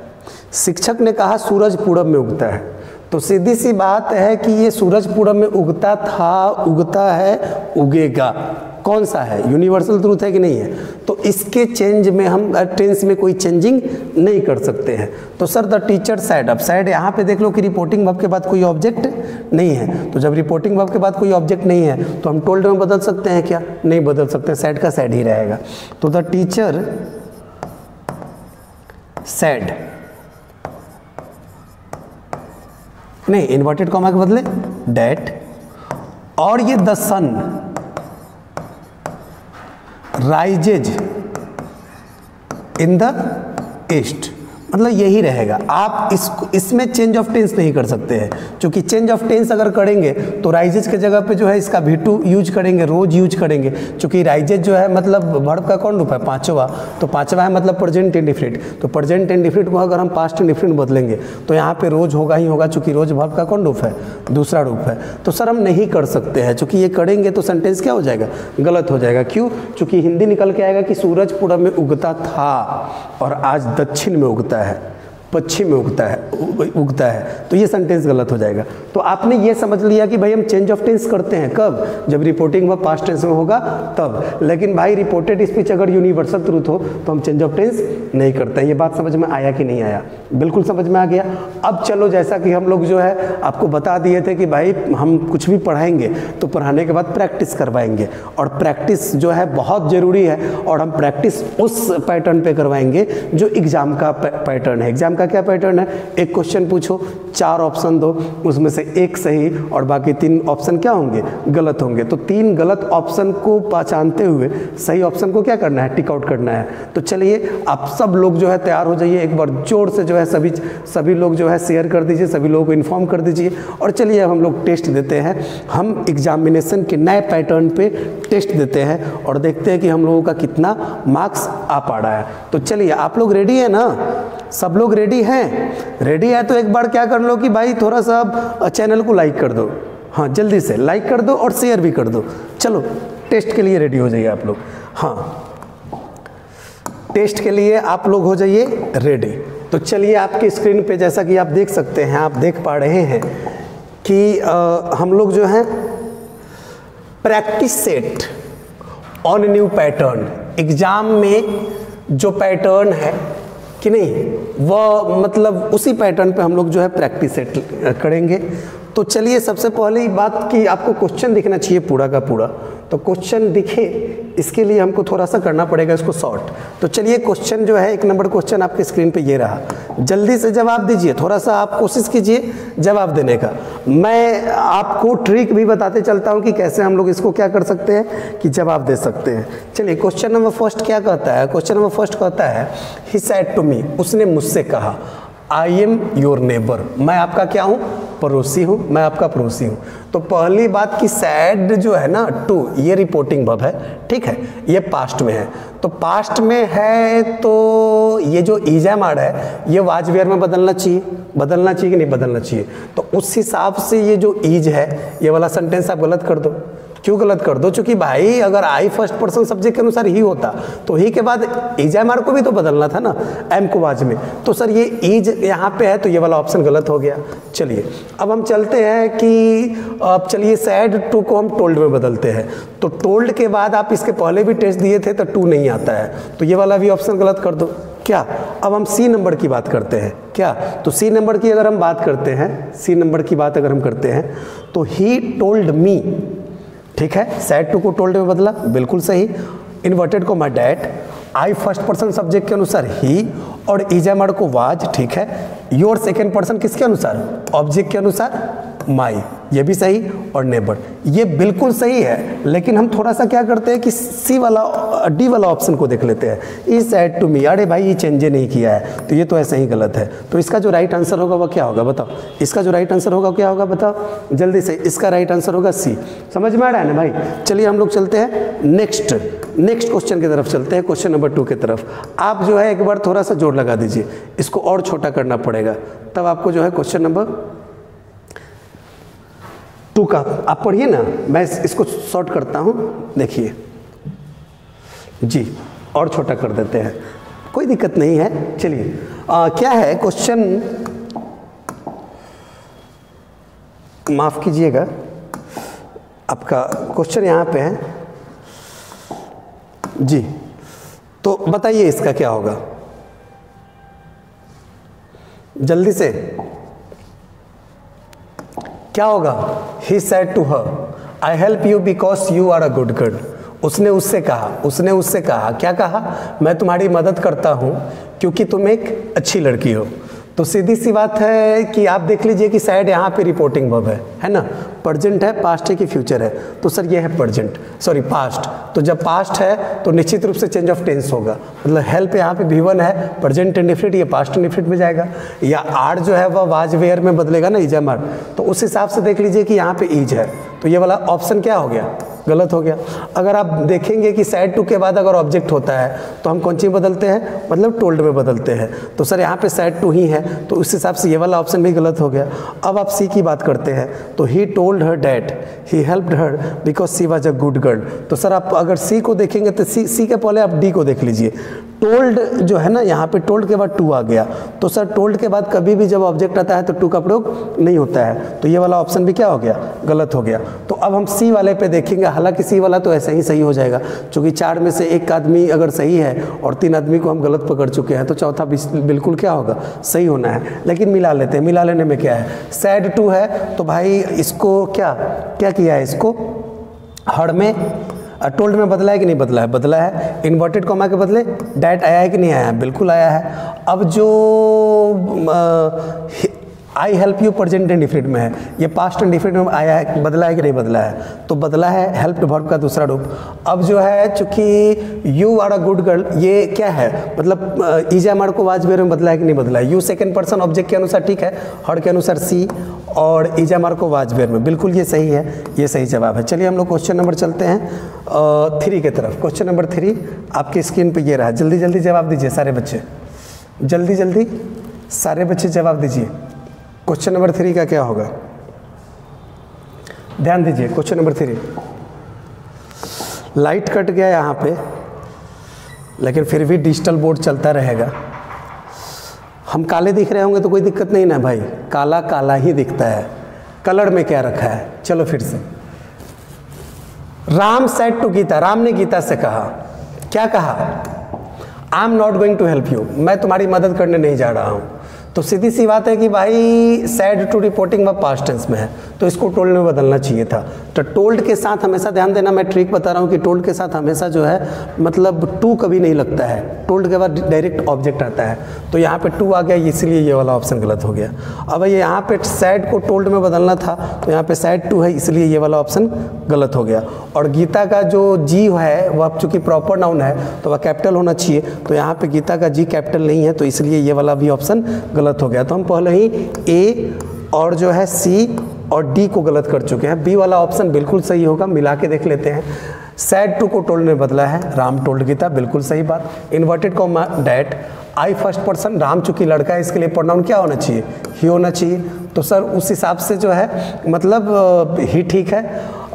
Speaker 1: शिक्षक ने कहा, सूरज पूरब में उगता है। तो सीधी सी बात है कि ये सूरज पूरब में उगता था, उगता है, उगेगा। कौन सा है? यूनिवर्सल ट्रूथ है कि नहीं है? तो इसके चेंज में हम टेंस में कोई चेंजिंग नहीं कर सकते हैं। तो सर द टीचर साइड अब साइड यहाँ पे देख लो कि रिपोर्टिंग वर्ब के बाद कोई ऑब्जेक्ट नहीं है। तो जब रिपोर्टिंग वर्ब के बाद कोई ऑब्जेक्ट नहीं है तो हम टोल्ड में बदल सकते हैं क्या? नहीं बदल सकते। साइड का साइड ही रहेगा। तो द टीचर सैड नहीं इन्वर्टेड कॉमा के बदले डेट और ये the sun rises in the east मतलब यही रहेगा। आप इस इसमें चेंज ऑफ़ टेंस नहीं कर सकते हैं। क्योंकि चेंज ऑफ़ टेंस अगर करेंगे तो राइजेज के जगह पे जो है इसका भी टू यूज़ करेंगे, रोज यूज़ करेंगे। क्योंकि राइजेज जो है मतलब वर्ब का कौन रूप है? पांचवा। तो पांचवा है मतलब प्रजेंट एंड इंडिफिनिट तो प्रजेंट एंड इंडिफिनिट को अगर हम पास्ट इंडिफिनिट बदलेंगे तो यहाँ पर रोज होगा ही होगा, चूँकि रोज वर्ब का कौन रूप है? दूसरा रूप है। तो सर, हम नहीं कर सकते हैं। चूँकि ये करेंगे तो सेंटेंस क्या हो जाएगा? गलत हो जाएगा। क्यों? चूँकि हिंदी निकल के आएगा कि सूरज में उगता था और आज दक्षिण में उगता है। पश्चिम में उगता है उगता है तो ये सेंटेंस गलत हो जाएगा। तो आपने ये समझ लिया कि भाई हम चेंज ऑफ़ टेंस करते हैं, कब? जब रिपोर्टिंग वह पास्ट टेंस में होगा, तब। लेकिन भाई रिपोर्टेड स्पीच अगर यूनिवर्सल ट्रूथ हो तो हम चेंज ऑफ़ टेंस नहीं करते हैं। ये बात समझ में आया कि नहीं आया? बिल्कुल समझ में आ गया। अब चलो, जैसा कि हम लोग जो है, आपको बता दिए थे कि भाई, हम कुछ भी पढ़ाएँगे तो पढ़ाने के बाद प्रैक्टिस करवाएँगे। और प्रैक्टिस जो है, बहुत ज़रूरी है, और हम प्रैक्टिस उस पैटर्न पे करवाएँगे, जो एग्ज़ाम का पैटर्न है। एग्ज़ाम का क्या पैटर्न है? एक क्वेश्चन पूछो, चार ऑप्शन दो, उसमें से एक सही, और बाकी तीन ऑप्शन क्या होंगे? गलत होंगे। तो तीन गलत ऑप्शन को पहचानते हुए, सही ऑप्शन को क्या करना है? टिकआउट करना है। तो चलिए, आप सब लोग जो है, तैयार हो जाइए। एक बार ज़ोर से जो है सभी सभी लोग जो है शेयर कर दीजिए, सभी लोगों को इन्फॉर्म कर दीजिए। और चलिए अब हम लोग टेस्ट देते हैं। हम एग्जामिनेशन के नए पैटर्न पे टेस्ट देते हैं और देखते हैं कि हम लोगों का कितना मार्क्स आ पा रहा है। तो चलिए, आप लोग रेडी है ना? सब लोग रेडी हैं? रेडी है तो एक बार क्या कर लो कि भाई थोड़ा सा चैनल को लाइक कर दो। हाँ जल्दी से लाइक कर दो और शेयर भी कर दो। चलो टेस्ट के लिए रेडी हो जाइए आप लोग। हाँ टेस्ट के लिए आप लोग हो जाइए रेडी तो चलिए आपकी स्क्रीन पे जैसा कि आप देख सकते हैं आप देख पा रहे हैं कि आ, हम लोग जो है practice set on new pattern exam में जो पैटर्न है कि नहीं वह मतलब उसी पैटर्न पे हम लोग जो है प्रैक्टिस सेट करेंगे। तो चलिए सबसे पहले बात कि आपको क्वेश्चन दिखना चाहिए पूरा का पूरा। तो क्वेश्चन दिखे, इसके लिए हमको थोड़ा सा करना पड़ेगा इसको शॉर्ट तो चलिए क्वेश्चन जो है, एक नंबर क्वेश्चन आपके स्क्रीन पे ये रहा। जल्दी से जवाब दीजिए थोड़ा सा आप कोशिश कीजिए जवाब देने का। मैं आपको ट्रिक भी बताते चलता हूँ कि कैसे हम लोग इसको क्या कर सकते हैं, कि जवाब दे सकते हैं। चलिए क्वेश्चन नंबर फ़र्स्ट क्या कहता है? क्वेश्चन नंबर फ़र्स्ट कहता है ही सैड टू मी उसने मुझसे कहा आई एम योर नेबर मैं आपका क्या हूँ? पड़ोसी हूँ, मैं आपका पड़ोसी हूँ। तो पहली बात कि सैड जो है ना टू ये रिपोर्टिंग बब है, ठीक है? ये पास्ट में है। तो पास्ट में है तो ये जो ईजा आड़ है, ये वाजवेयर में बदलना चाहिए। बदलना चाहिए कि नहीं बदलना चाहिए? तो उस हिसाब से ये जो ईज है, ये वाला सेंटेंस आप गलत कर दो। क्यों गलत कर दो? चूँकि भाई, अगर आई फ़र्स्ट पर्सन सब्जेक्ट के अनुसार ही होता तो ही के बाद ईज एम आर को भी तो बदलना था ना एम को वाज में। तो सर, ये ईज यहाँ पे है तो ये वाला ऑप्शन गलत हो गया। चलिए, अब हम चलते हैं कि, अब चलिए सैड टू को हम टोल्ड में बदलते हैं। तो टोल्ड के बाद आप इसके पहले भी टेस्ट दिए थे तो टू नहीं आता है। तो ये वाला भी ऑप्शन गलत कर दो। क्या? अब हम सी नंबर की बात करते हैं। क्या? तो सी नंबर की अगर हम बात करते हैं सी नंबर की बात अगर हम करते हैं तो ही टोल्ड मी ठीक है? सेट टू को टोल्ड में बदला? बिल्कुल सही। इन्वर्टेड को that I first person subject के अनुसार ही और इजामर को वाज ठीक है? योर सेकेंड पर्सन किसके अनुसार? ऑब्जेक्ट के अनुसार माई ये भी सही और नेबर ये बिल्कुल सही है, लेकिन हम थोड़ा सा क्या करते हैं कि सी वाला डी वाला ऑप्शन को देख लेते हैं। इज़ एड टू मी अरे भाई, ये चेंजे नहीं किया है तो ये तो ऐसा ही गलत है। तो इसका जो राइट आंसर होगा वह क्या होगा बताओ? इसका जो राइट आंसर होगा, क्या होगा बताओ? जल्दी से, इसका राइट आंसर होगा सी समझ में आ रहा है ना भाई? चलिए हम लोग चलते हैं नेक्स्ट नेक्स्ट क्वेश्चन की तरफ़ चलते हैं क्वेश्चन नंबर टू की तरफ़। आप जो है, एक बार थोड़ा सा ज़ोर लगा दीजिए। इसको और छोटा करना पड़ेगा। तब आपको जो है क्वेश्चन नंबर टू का आप पढ़िए ना, मैं इसको शॉर्ट करता हूँ, देखिए। जी, और छोटा कर देते हैं। कोई दिक्कत नहीं है, चलिए। क्या है क्वेश्चन माफ़ कीजिएगा, आपका क्वेश्चन यहाँ पे है। जी तो बताइए इसका क्या होगा? जल्दी से। क्या होगा? He said to her I help you because you are a good girl उसने उससे कहा, उसने उससे कहा, क्या कहा? मैं तुम्हारी मदद करता हूँ क्योंकि तुम एक अच्छी लड़की हो। तो सीधी सी बात है कि आप देख लीजिए कि शायद यहाँ पे रिपोर्टिंग वर्ब है है ना? प्रजेंट है पास्ट है कि फ्यूचर है? तो सर ये है प्रजेंट सॉरी पास्ट तो जब पास्ट है तो निश्चित रूप से चेंज ऑफ़ टेंस होगा. मतलब हेल्प यहाँ पे भी वन है प्रजेंट इंडिफिट ये पास्ट इंडिफिट में जाएगा. या आर जो है, वह वाज वेयर में बदलेगा ना इजम आर तो उस हिसाब से देख लीजिए कि यहाँ पे ईज है. तो ये वाला ऑप्शन क्या हो गया? गलत हो गया. अगर आप देखेंगे कि सैड टू के बाद अगर ऑब्जेक्ट होता है तो हम कौन चीज़ बदलते हैं? मतलब टोल्ड में बदलते हैं. तो सर यहाँ पे सैड टू ही है तो उस हिसाब से ये वाला ऑप्शन भी गलत हो गया. अब आप सी की बात करते हैं. तो he told her that he helped her because she was a good girl तो सर, आप अगर सी को देखेंगे तो सी सी के पहले आप डी को देख लीजिए। टोल्ड जो है ना, यहाँ पे टोल्ड के बाद टू आ गया। तो सर टोल्ड के बाद कभी भी जब ऑब्जेक्ट आता है तो टू का प्रयोग नहीं होता है। तो ये वाला ऑप्शन भी क्या हो गया? गलत हो गया। तो अब हम सी वाले पे देखेंगे। हालाँकि सी वाला तो ऐसे ही सही हो जाएगा, क्योंकि चार में से एक आदमी अगर सही है और तीन आदमी को हम गलत पकड़ चुके हैं तो चौथा बिल्कुल क्या होगा? सही होना है। लेकिन मिला लेते हैं। मिला लेने में क्या है? सैड टू है। तो भाई, इसको क्या क्या किया है इसको? हड़ में टोल्ड में बदला है कि नहीं बदला है? बदला है। इन्वर्टेड कॉमा के बदले डैट आया है कि नहीं आया? है बिल्कुल आया है। अब जो I help you present and different में है। ये पास्ट एंड डिफरेंट में आया है, बदला है कि नहीं बदला है? तो बदला है हेल्प वर्ब का दूसरा रूप। अब जो है, चूँकि you are a good girl ये क्या है? मतलब ईजा मार को वाजबेर में बदला है कि नहीं बदला है? यू सेकेंड पर्सन ऑब्जेक्ट के अनुसार ठीक है, हर के अनुसार सी और ईजा मार को वाजबेर में। बिल्कुल ये सही है, ये सही जवाब है। चलिए हम लोग क्वेश्चन नंबर चलते हैं। थ्री के तरफ़। क्वेश्चन नंबर थ्री आपकी स्क्रीन पर ये रहा। जल्दी जल्दी जवाब दीजिए सारे बच्चे। जल्दी जल्दी सारे बच्चे जवाब दीजिए। क्वेश्चन नंबर थ्री का क्या होगा? ध्यान दीजिए question number three light cut गया यहाँ पे, लेकिन फिर भी डिजिटल बोर्ड चलता रहेगा। हम काले दिख रहे होंगे तो कोई दिक्कत नहीं ना भाई। काला काला ही दिखता है। कलर में क्या रखा है? चलो फिर से। राम सेट टू गीता, राम ने गीता से कहा, क्या कहा? I am not going to help you मैं तुम्हारी मदद करने नहीं जा रहा हूँ। तो सीधी सी बात है कि भाई सैड टू रिपोर्टिंग में पास्ट टेंस में है। तो इसको टोल्ड में बदलना चाहिए था। तो टोल्ड के साथ हमेशा ध्यान देना, मैं ट्रिक बता रहा हूँ कि टोल्ड के साथ हमेशा जो है मतलब टू कभी नहीं लगता है। टोल्ड के बाद डायरेक्ट ऑब्जेक्ट आता है। तो यहाँ पे टू आ गया, इसलिए ये वाला ऑप्शन गलत हो गया। अब ये यहाँ पे सैड को टोल्ड में बदलना था तो यहाँ पे सैड टू है, इसलिए ये वाला ऑप्शन गलत हो गया। और गीता का जो जी है, वह चूँकि प्रॉपर नाउन है तो वह कैपिटल होना चाहिए। तो यहाँ पे गीता का जी कैपिटल नहीं है तो इसलिए ये वाला भी ऑप्शन गलत हो गया। तो हम पहले ही ए और जो है सी और डी को गलत कर चुके हैं। बी वाला ऑप्शन बिल्कुल सही होगा, मिला के देख लेते हैं। सैड टू को टोल्ड ने बदला है। राम टोल्ड गीता, बिल्कुल सही बात। इन्वर्टेड को that I first person Ram चूँकि लड़का है, इसके लिए प्रोनाउन क्या होना चाहिए? ही होना चाहिए। तो सर, उस हिसाब से जो है मतलब ही ठीक है।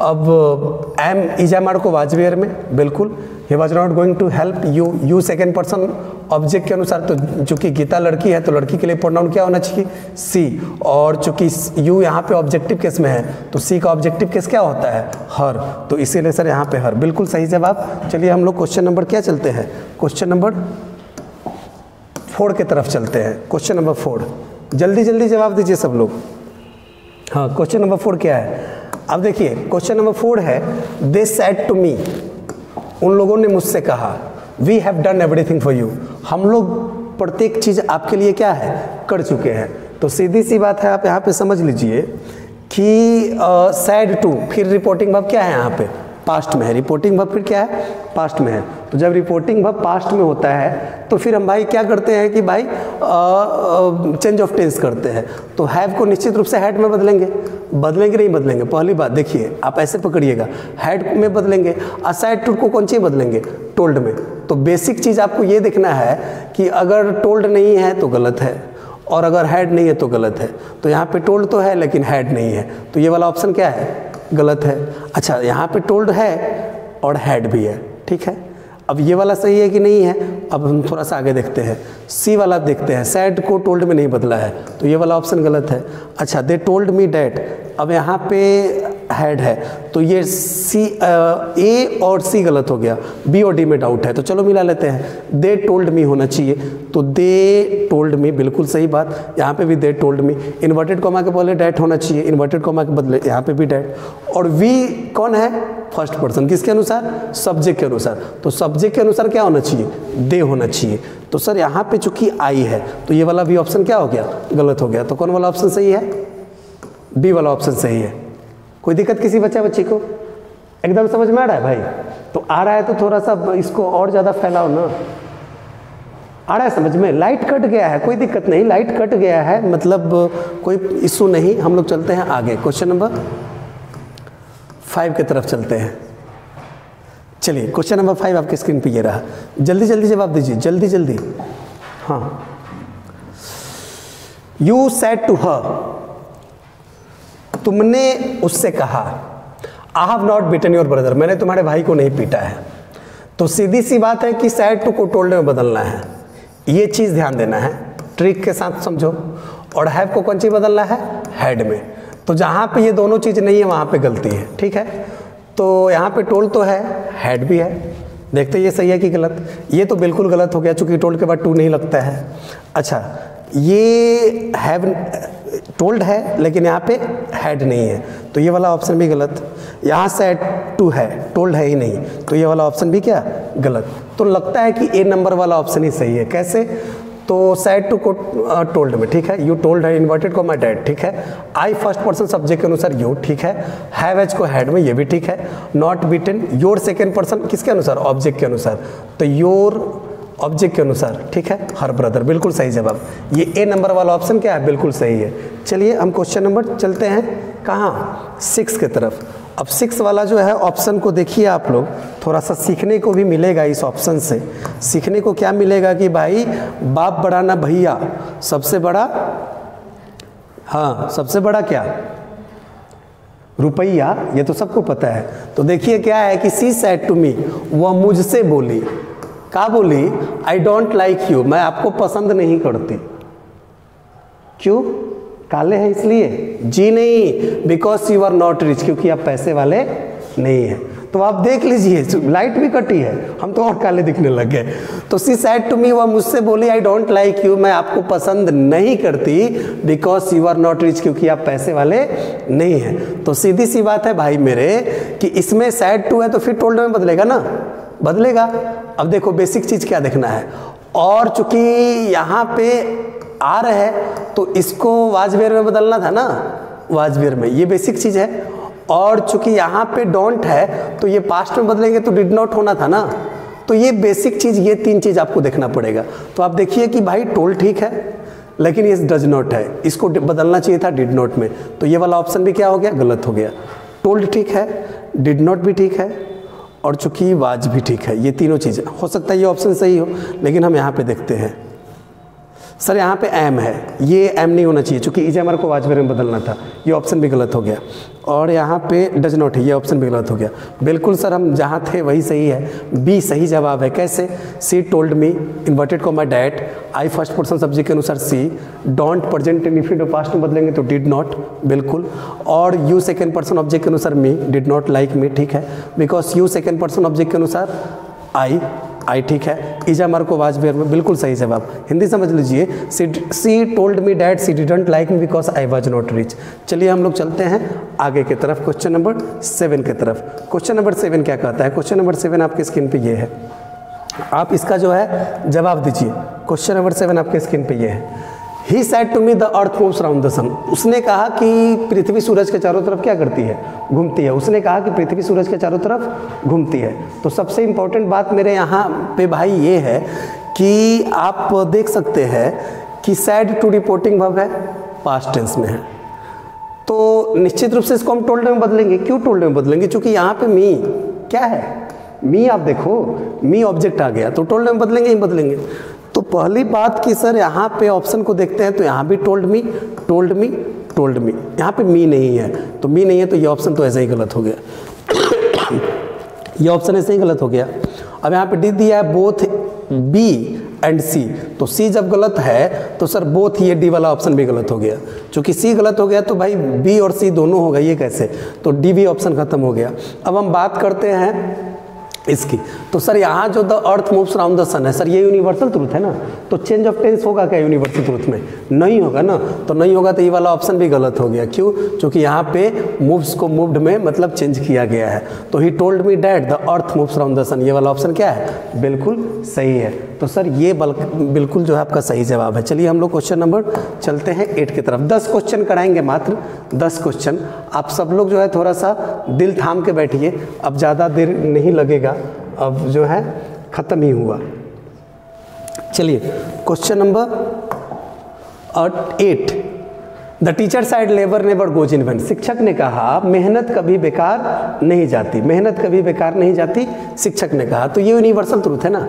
Speaker 1: अब एम ईजामार को वाजवेयर में, बिल्कुल। He was not going to help you you second person object के अनुसार तो चूँकि गीता लड़की है तो लड़की के लिए प्रोनाउन क्या होना चाहिए? सी और चूँकि यू यहाँ पे ऑब्जेक्टिव केस में है तो सी का ऑब्जेक्टिव केस क्या होता है? हर तो इसीलिए सर यहाँ पे हर बिल्कुल सही जवाब। चलिए हम लोग क्वेश्चन नंबर क्या चलते हैं? क्वेश्चन नंबर फोर के तरफ़ चलते हैं। क्वेश्चन नंबर फोर जल्दी जल्दी जवाब दीजिए सब लोग। हाँ क्वेश्चन नंबर फोर क्या है? अब देखिए क्वेश्चन नंबर फोर है दे सेट टू मी उन लोगों ने मुझसे कहा we have done everything for you हम लोग प्रत्येक चीज़ आपके लिए क्या है? कर चुके हैं। तो सीधी सी बात है, आप यहाँ पे समझ लीजिए कि सैड टू फिर रिपोर्टिंग अब क्या है यहाँ पे? पास्ट में है। रिपोर्टिंग वर्ब फिर क्या है? पास्ट में है। तो जब रिपोर्टिंग वर्ब पास्ट में होता है तो फिर हम भाई क्या करते हैं कि भाई चेंज ऑफ़ टेंस करते हैं। तो हैव को निश्चित रूप से हैड में बदलेंगे। बदलेंगे नहीं बदलेंगे? पहली बात, देखिए, आप ऐसे पकड़िएगा। हैड में बदलेंगे। असाइड टू को कौन सी बदलेंगे? टोल्ड में। तो बेसिक चीज़ आपको ये देखना है कि अगर टोल्ड नहीं है तो गलत है। और अगर हैड नहीं है तो गलत है। तो यहाँ पे टोल्ड तो है, लेकिन हैड नहीं है। तो ये वाला ऑप्शन क्या है? गलत है। अच्छा यहाँ पे टोल्ड है और हैड भी है, ठीक है? अब ये वाला सही है कि नहीं है? अब हम थोड़ा सा आगे देखते हैं। सी वाला देखते हैं। सैड को टोल्ड में नहीं बदला है तो ये वाला ऑप्शन गलत है। अच्छा दे टोल्ड मी डैट अब यहाँ पे हैड है तो ये सी ए और सी गलत हो गया बी और डी में डाउट है तो चलो मिला लेते हैं। दे टोल्ड मी होना चाहिए तो दे टोल्ड मी बिल्कुल सही बात, यहाँ पे भी they told me inverted comma के पहले डैट होना चाहिए इन्वर्टेड कॉमा के बदले यहाँ पे भी डैट और वी कौन है? फ़र्स्ट पर्सन किसके अनुसार? सब्जेक्ट के अनुसार तो सब्जेक्ट के अनुसार क्या होना चाहिए? दे होना चाहिए। तो सर, यहाँ पे चूँकि आई है तो ये वाला भी ऑप्शन क्या हो गया? गलत हो गया तो कौन वाला ऑप्शन सही है? बी वाला ऑप्शन सही है। कोई दिक्कत किसी बच्चा बच्ची को? एकदम समझ में आ रहा है भाई? तो आ रहा है तो थोड़ा सा इसको और ज़्यादा फैलाओ ना। आ रहा है समझ में? लाइट कट गया है, कोई दिक्कत नहीं। लाइट कट गया है मतलब कोई इशू नहीं। हम लोग चलते हैं आगे। क्वेश्चन नंबर फाइव की तरफ़ चलते हैं। चलिए क्वेश्चन नंबर फाइव आपके स्क्रीन पे ये रहा। जल्दी जल्दी जवाब दीजिए। जल्दी जल्दी। हाँ। यू सेट टू हर तुमने उससे कहा I have not beaten your brother मैंने तुम्हारे भाई को नहीं पीटा है। तो सीधी सी बात है कि सैड टू को टोल्ड में बदलना है। ये चीज़ ध्यान देना है। ट्रिक के साथ समझो। और हैव को कौन चीज़ बदलना है? हेड में। तो जहाँ पे ये दोनों चीज़ नहीं है, वहाँ पे गलती है। ठीक है? तो यहाँ पे टोल तो है, हेड भी है। देखते ये सही है कि गलत? ये तो बिल्कुल गलत हो गया, चूँकि टोल के बाद टू नहीं लगता है। अच्छा ये हैव टोल्ड है, लेकिन यहाँ पे हैड नहीं है। तो ये वाला ऑप्शन भी गलत। यहाँ से टू है टोल्ड है ही नहीं। तो ये वाला ऑप्शन भी क्या? गलत। तो लगता है कि ए नंबर वाला ऑप्शन ही सही है। कैसे? तो सैड टू को टोल्ड में, ठीक है? यू टोल्ड है इन्वर्टेड को माई डैड ठीक है? आई फ़र्स्ट पर्सन सब्जेक्ट के अनुसार यू ठीक है? हैव एज को हैड में, ये भी ठीक है। Not beaten your second person किसके अनुसार? ऑब्जेक्ट के अनुसार। तो योर ऑब्जेक्ट के अनुसार, ठीक है? हर ब्रदर बिल्कुल सही जवाब। ये ए नंबर वाला ऑप्शन क्या है? बिल्कुल सही है। चलिए, हम क्वेश्चन नंबर चलते हैं। कहाँ? सिक्स के तरफ़। अब सिक्स वाला जो है ऑप्शन को देखिए आप लोग। थोड़ा सा सीखने को भी मिलेगा इस ऑप्शन से। सीखने को क्या मिलेगा कि भाई, बाप बड़ा ना भैया। सबसे बड़ा? हाँ सबसे बड़ा क्या? रुपया। ये तो सबको पता है। तो देखिए क्या है कि सी सेट टू मी वह मुझसे बोली। का बोली आई डोंट लाइक यू मैं आपको पसंद नहीं करती। क्यों? काले हैं इसलिए। जी नहीं because you are not rich क्योंकि आप पैसे वाले नहीं हैं। तो आप देख लीजिए, लाइट भी कटी है, हम तो और काले दिखने लग गए। तो सी सैड टू मी वह मुझसे बोली आई डोंट लाइक यू मैं आपको पसंद नहीं करती because you are not rich क्योंकि आप पैसे वाले नहीं हैं। तो सीधी सी बात है भाई मेरे, कि इसमें सैड टू है तो फिर टोल्ड में बदलेगा ना। बदलेगा। अब देखो बेसिक चीज़ क्या देखना है। और चूँकि यहाँ पे आ रहा है तो इसको वाजबेर में बदलना था ना? वाजबेर में। ये बेसिक चीज़ है। और चूँकि यहाँ पे डोंट है तो ये पास्ट में बदलेंगे तो डिड नॉट होना था ना? तो ये बेसिक चीज़, ये तीन चीज़ आपको देखना पड़ेगा। तो आप देखिए कि भाई टोल ठीक है, लेकिन ये डज नॉट है। इसको बदलना चाहिए था डिड नॉट में। तो ये वाला ऑप्शन भी क्या हो गया? गलत हो गया। टोल्ड ठीक है डिड नॉट भी ठीक है और चूँकि वाज भी ठीक है, ये तीनों चीज़ें, हो सकता है ये ऑप्शन सही हो, लेकिन हम यहाँ पे देखते हैं। सर, यहाँ पे एम है। ये एम नहीं होना चाहिए, चूँकि इजमर को वाजवेर में बदलना था। ये ऑप्शन भी गलत हो गया। और यहाँ पे डज नॉट है ये ऑप्शन भी गलत हो गया। बिल्कुल सर, हम जहाँ थे वही सही है। बी सही जवाब है। कैसे? सी टोल्ड मी इन्वर्टेड को my that I first person subject के अनुसार she don't present in indefinite past में बदलेंगे तो डिड नॉट बिल्कुल। और यू सेकेंड पर्सन ऑब्जेक्ट के अनुसार me did not like me ठीक है? Because you second person object के अनुसार आई आई, ठीक है? ईजा मार्को वाजपेयर में बिल्कुल सही जवाब। हिंदी समझ लीजिए, she told me that she didn't like me because I was not rich चलिए हम लोग चलते हैं आगे की तरफ़ क्वेश्चन नंबर सेवन की तरफ़। क्वेश्चन नंबर सेवन क्या कहता है? क्वेश्चन नंबर सेवन आपकी स्क्रीन पे ये है। आप इसका जो है, जवाब दीजिए। क्वेश्चन नंबर सेवन आपके स्क्रीन पे ये है। He said to me the earth moves round the sun उसने कहा कि पृथ्वी सूरज के चारों तरफ़ क्या करती है? घूमती है। उसने कहा कि पृथ्वी सूरज के चारों तरफ़ घूमती है। तो सबसे इंपॉर्टेंट बात मेरे यहाँ पे भाई ये है कि आप देख सकते हैं कि सैड टू रिपोर्टिंग भव है पास्ट टेंस में है। तो निश्चित रूप से इसको हम टोल्ड में बदलेंगे। क्यों टोल्ड में बदलेंगे? क्योंकि यहाँ पे मी क्या है? मी आप देखो मी ऑब्जेक्ट आ गया। तो टोल्ड में बदलेंगे, ही बदलेंगे। पहली बात कि सर, यहाँ पे ऑप्शन को देखते हैं तो यहाँ भी told me told me told me यहाँ पे मी नहीं है। तो मी नहीं है तो ये ऑप्शन तो ऐसे ही गलत हो गया। ये ऑप्शन ऐसे ही गलत हो गया। अब यहाँ पे डी दिया है बोथ बी एंड सी तो सी जब गलत है तो सर बोथ ये डी वाला ऑप्शन भी गलत हो गया। क्योंकि सी गलत हो गया तो भाई बी और सी दोनों होगा ये कैसे? तो डी भी ऑप्शन खत्म हो गया। अब हम बात करते हैं इसकी तो सर, यहाँ जो the earth moves round the sun है, सर, ये यूनिवर्सल ट्रूथ है ना? तो चेंज ऑफ़ टेंस होगा क्या यूनिवर्सल ट्रूथ में? नहीं होगा ना? तो नहीं होगा तो ये वाला ऑप्शन भी गलत हो गया। क्यों? क्योंकि यहाँ पे मूव्स को मूव्ड में मतलब चेंज किया गया है। तो he told me that the earth moves round the sun ये वाला ऑप्शन क्या है? बिल्कुल सही है। तो सर, ये बिल्कुल जो है आपका सही जवाब है। चलिए हम लोग क्वेश्चन नंबर चलते हैं एट की तरफ़। दस क्वेश्चन कराएँगे मात्र। दस क्वेश्चन आप सब लोग जो है थोड़ा सा दिल थाम के बैठिए। अब ज़्यादा देर नहीं लगेगा। अब जो है, ख़त्म ही हुआ। चलिए question number eight the teacher said labour never goes in vain शिक्षक ने कहा, मेहनत कभी बेकार नहीं जाती। मेहनत कभी बेकार नहीं जाती, शिक्षक ने कहा। तो ये यूनिवर्सल ट्रूथ है ना?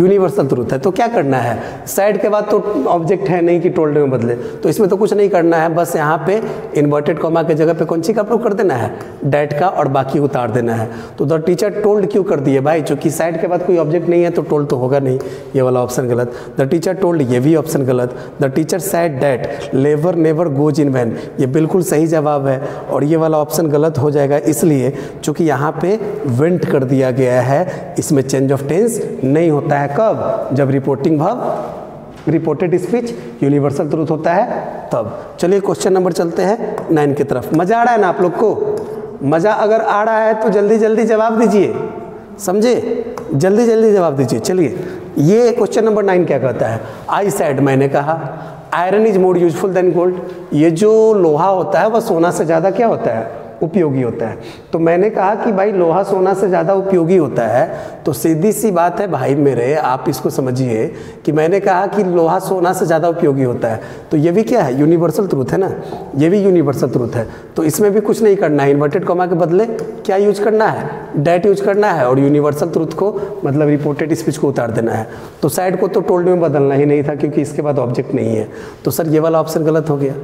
Speaker 1: यूनिवर्सल ट्रूथ है तो क्या करना है? साइड के बाद तो ऑब्जेक्ट है नहीं कि टोल्ड में बदले। तो इसमें तो कुछ नहीं करना है, बस यहाँ पे इन्वर्टेड कॉमा के जगह पे कौन सी का प्रयोग कर देना है? डेट का और बाकी उतार देना है। तो द टीचर टोल्ड क्यों कर दिए भाई? चूँकि साइड के बाद कोई ऑब्जेक्ट नहीं है तो टोल्ड तो होगा नहीं। ये वाला ऑप्शन गलत। द टीचर टोल्ड ये भी ऑप्शन गलत। द टीचर सैड डेट लेवर नेवर गोज इन वैन ये बिल्कुल सही जवाब है और ये वाला ऑप्शन गलत हो जाएगा, इसलिए चूँकि यहाँ पे वेंट कर दिया गया है, इसमें चेंज ऑफ़ टेंस नहीं होता है कब जब रिपोर्टिंग भाव रिपोर्टेड स्पीच यूनिवर्सल ट्रूथ होता है, तब। चलिए क्वेश्चन नंबर चलते हैं नाइन की तरफ़। मज़ा आ रहा है ना आप लोग को? मज़ा अगर आ रहा है तो जल्दी जल्दी जवाब दीजिए। समझे? जल्दी जल्दी जवाब दीजिए। चलिए, ये क्वेश्चन नंबर नाइन क्या कहता है? आई सैड मैंने कहा iron is more useful than gold ये जो लोहा होता है वह सोना से ज़्यादा क्या होता है? उपयोगी होता है। तो मैंने कहा कि भाई लोहा सोना से ज़्यादा उपयोगी होता है। तो सीधी सी बात है भाई मेरे, आप इसको समझिए कि मैंने कहा कि लोहा सोना से ज़्यादा उपयोगी होता है। तो ये भी क्या है? यूनिवर्सल ट्रूथ है ना? ये भी यूनिवर्सल ट्रूथ है। तो इसमें भी कुछ नहीं करना है। इन्वर्टेड कॉमा के बदले क्या यूज़ करना है? डेट यूज़ करना है और यूनिवर्सल ट्रूथ को मतलब रिपोर्टेड स्पीच को उतार देना है। तो साइड को तो टोल्ड में बदलना ही नहीं था क्योंकि इसके बाद ऑब्जेक्ट नहीं है। तो सर ये वाला ऑप्शन गलत हो गया।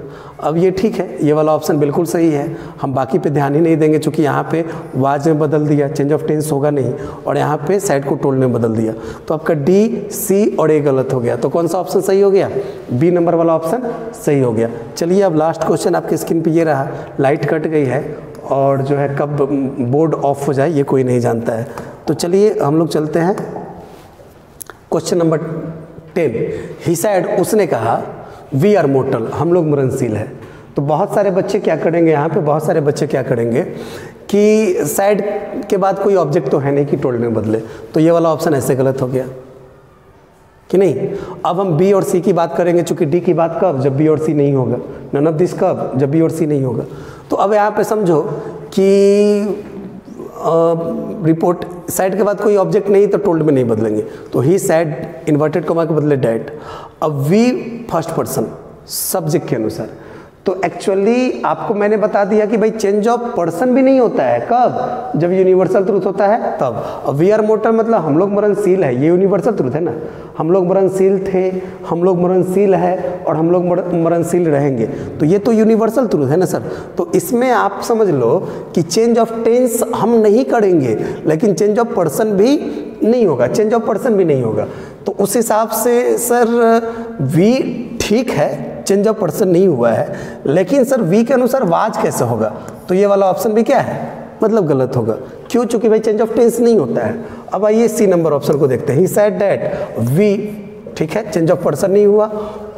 Speaker 1: अब ये ठीक है, ये वाला ऑप्शन बिल्कुल सही है। हम बाकी पे ध्यान ही नहीं देंगे क्योंकि यहाँ पे वाज में बदल दिया चेंज ऑफ़ टेंस होगा नहीं, और यहाँ पे साइड को टोल्ड में बदल दिया। तो आपका डी सी और ए गलत हो गया। तो कौन सा ऑप्शन सही हो गया? बी नंबर वाला ऑप्शन सही हो गया। चलिए अब लास्ट क्वेश्चन आपके स्क्रीन पर ये रहा। लाइट कट गई है, और जो है कब बोर्ड ऑफ़ हो जाए, ये कोई नहीं जानता है। तो चलिए हम लोग चलते हैं। क्वेश्चन नंबर टेन ही उसने कहा वी आर मोटल हम लोग मरणशील है। तो बहुत सारे बच्चे क्या करेंगे? यहाँ पे बहुत सारे बच्चे क्या करेंगे कि साइड के बाद कोई ऑब्जेक्ट तो है नहीं कि टोल्ड में बदले। तो ये वाला ऑप्शन ऐसे गलत हो गया। कि नहीं? अब हम बी और सी की बात करेंगे, चूँकि डी की बात कब? जब बी और सी नहीं होगा। नन ऑफ़ दिस कब? जब बी और सी नहीं होगा। तो अब यहाँ पे समझो कि रिपोर्ट साइड के बाद कोई ऑब्जेक्ट नहीं तो टोल्ड में नहीं बदलेंगे। तो ही साइड इन्वर्टेड कोमा के बदले डेट अब वी फ़र्स्ट पर्सन सब्जेक्ट के अनुसार। तो एक्चुअली आपको मैंने बता दिया कि भाई चेंज ऑफ़ पर्सन भी नहीं होता है। कब? जब यूनिवर्सल ट्रूथ होता है, तब। अब वी आर मोटर मतलब हम लोग मरणशील है। ये यूनिवर्सल ट्रूथ है ना। हम लोग मरणशील थे, हम लोग मरणशील है और हम लोग मरणशील रहेंगे। तो ये तो यूनिवर्सल ट्रूथ है ना सर। तो इसमें आप समझ लो कि चेंज ऑफ़ टेंस हम नहीं करेंगे, लेकिन चेंज ऑफ़ पर्सन भी नहीं होगा। चेंज ऑफ़ पर्सन भी नहीं होगा। तो उस हिसाब से सर वी ठीक है चेंज ऑफ़ पर्सन नहीं हुआ है। लेकिन सर वी के अनुसार वाज कैसे होगा? तो ये वाला ऑप्शन भी क्या है? मतलब गलत होगा। क्यों? चूँकि भाई चेंज ऑफ़ टेंस नहीं होता है। अब आइए सी नंबर ऑप्शन को देखते हैं। ही सेड डेट वी ठीक है चेंज ऑफ़ पर्सन नहीं हुआ।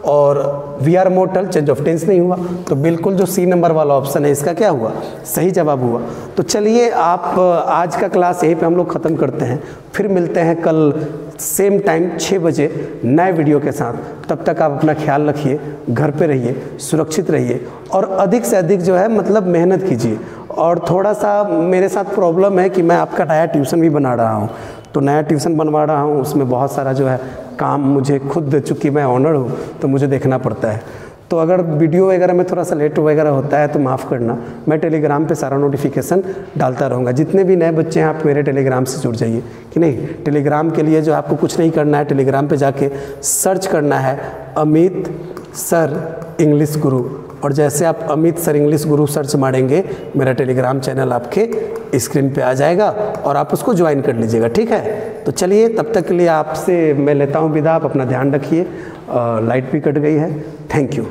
Speaker 1: और we are mortal change of tense नहीं हुआ। तो बिल्कुल जो सी नंबर वाला ऑप्शन है, इसका क्या हुआ? सही जवाब हुआ। तो चलिए, आप आज का क्लास यहीं पे हम लोग ख़त्म करते हैं। फिर मिलते हैं कल सेम टाइम छः बजे, नए वीडियो के साथ। तब तक आप अपना ख्याल रखिए, घर पे रहिए, सुरक्षित रहिए और अधिक से अधिक जो है मतलब मेहनत कीजिए। और थोड़ा सा मेरे साथ प्रॉब्लम है कि मैं आपका नया ट्यूशन भी बना रहा हूँ। तो नया ट्यूशन बनवा रहा हूँ, उसमें बहुत सारा जो है काम मुझे खुद चूँकि मैं ऑनर हूँ तो मुझे देखना पड़ता है। तो अगर वीडियो वगैरह में थोड़ा सा लेट वगैरह होता है तो माफ़ करना। मैं टेलीग्राम पे सारा नोटिफिकेशन डालता रहूँगा। जितने भी नए बच्चे हैं, आप मेरे टेलीग्राम से जुड़ जाइए। कि नहीं टेलीग्राम के लिए जो आपको कुछ नहीं करना है टेलीग्राम पे जाके सर्च करना है, अमित सर इंग्लिश गुरु और जैसे आप Amit sir English Guru search मारेंगे, मेरा टेलीग्राम चैनल आपके स्क्रीन पे आ जाएगा और आप उसको ज्वाइन कर लीजिएगा, ठीक है? तो चलिए, तब तक के लिए आपसे मैं लेता हूँ विदा, आप अपना ध्यान रखिए। लाइट भी कट गई है। Thank you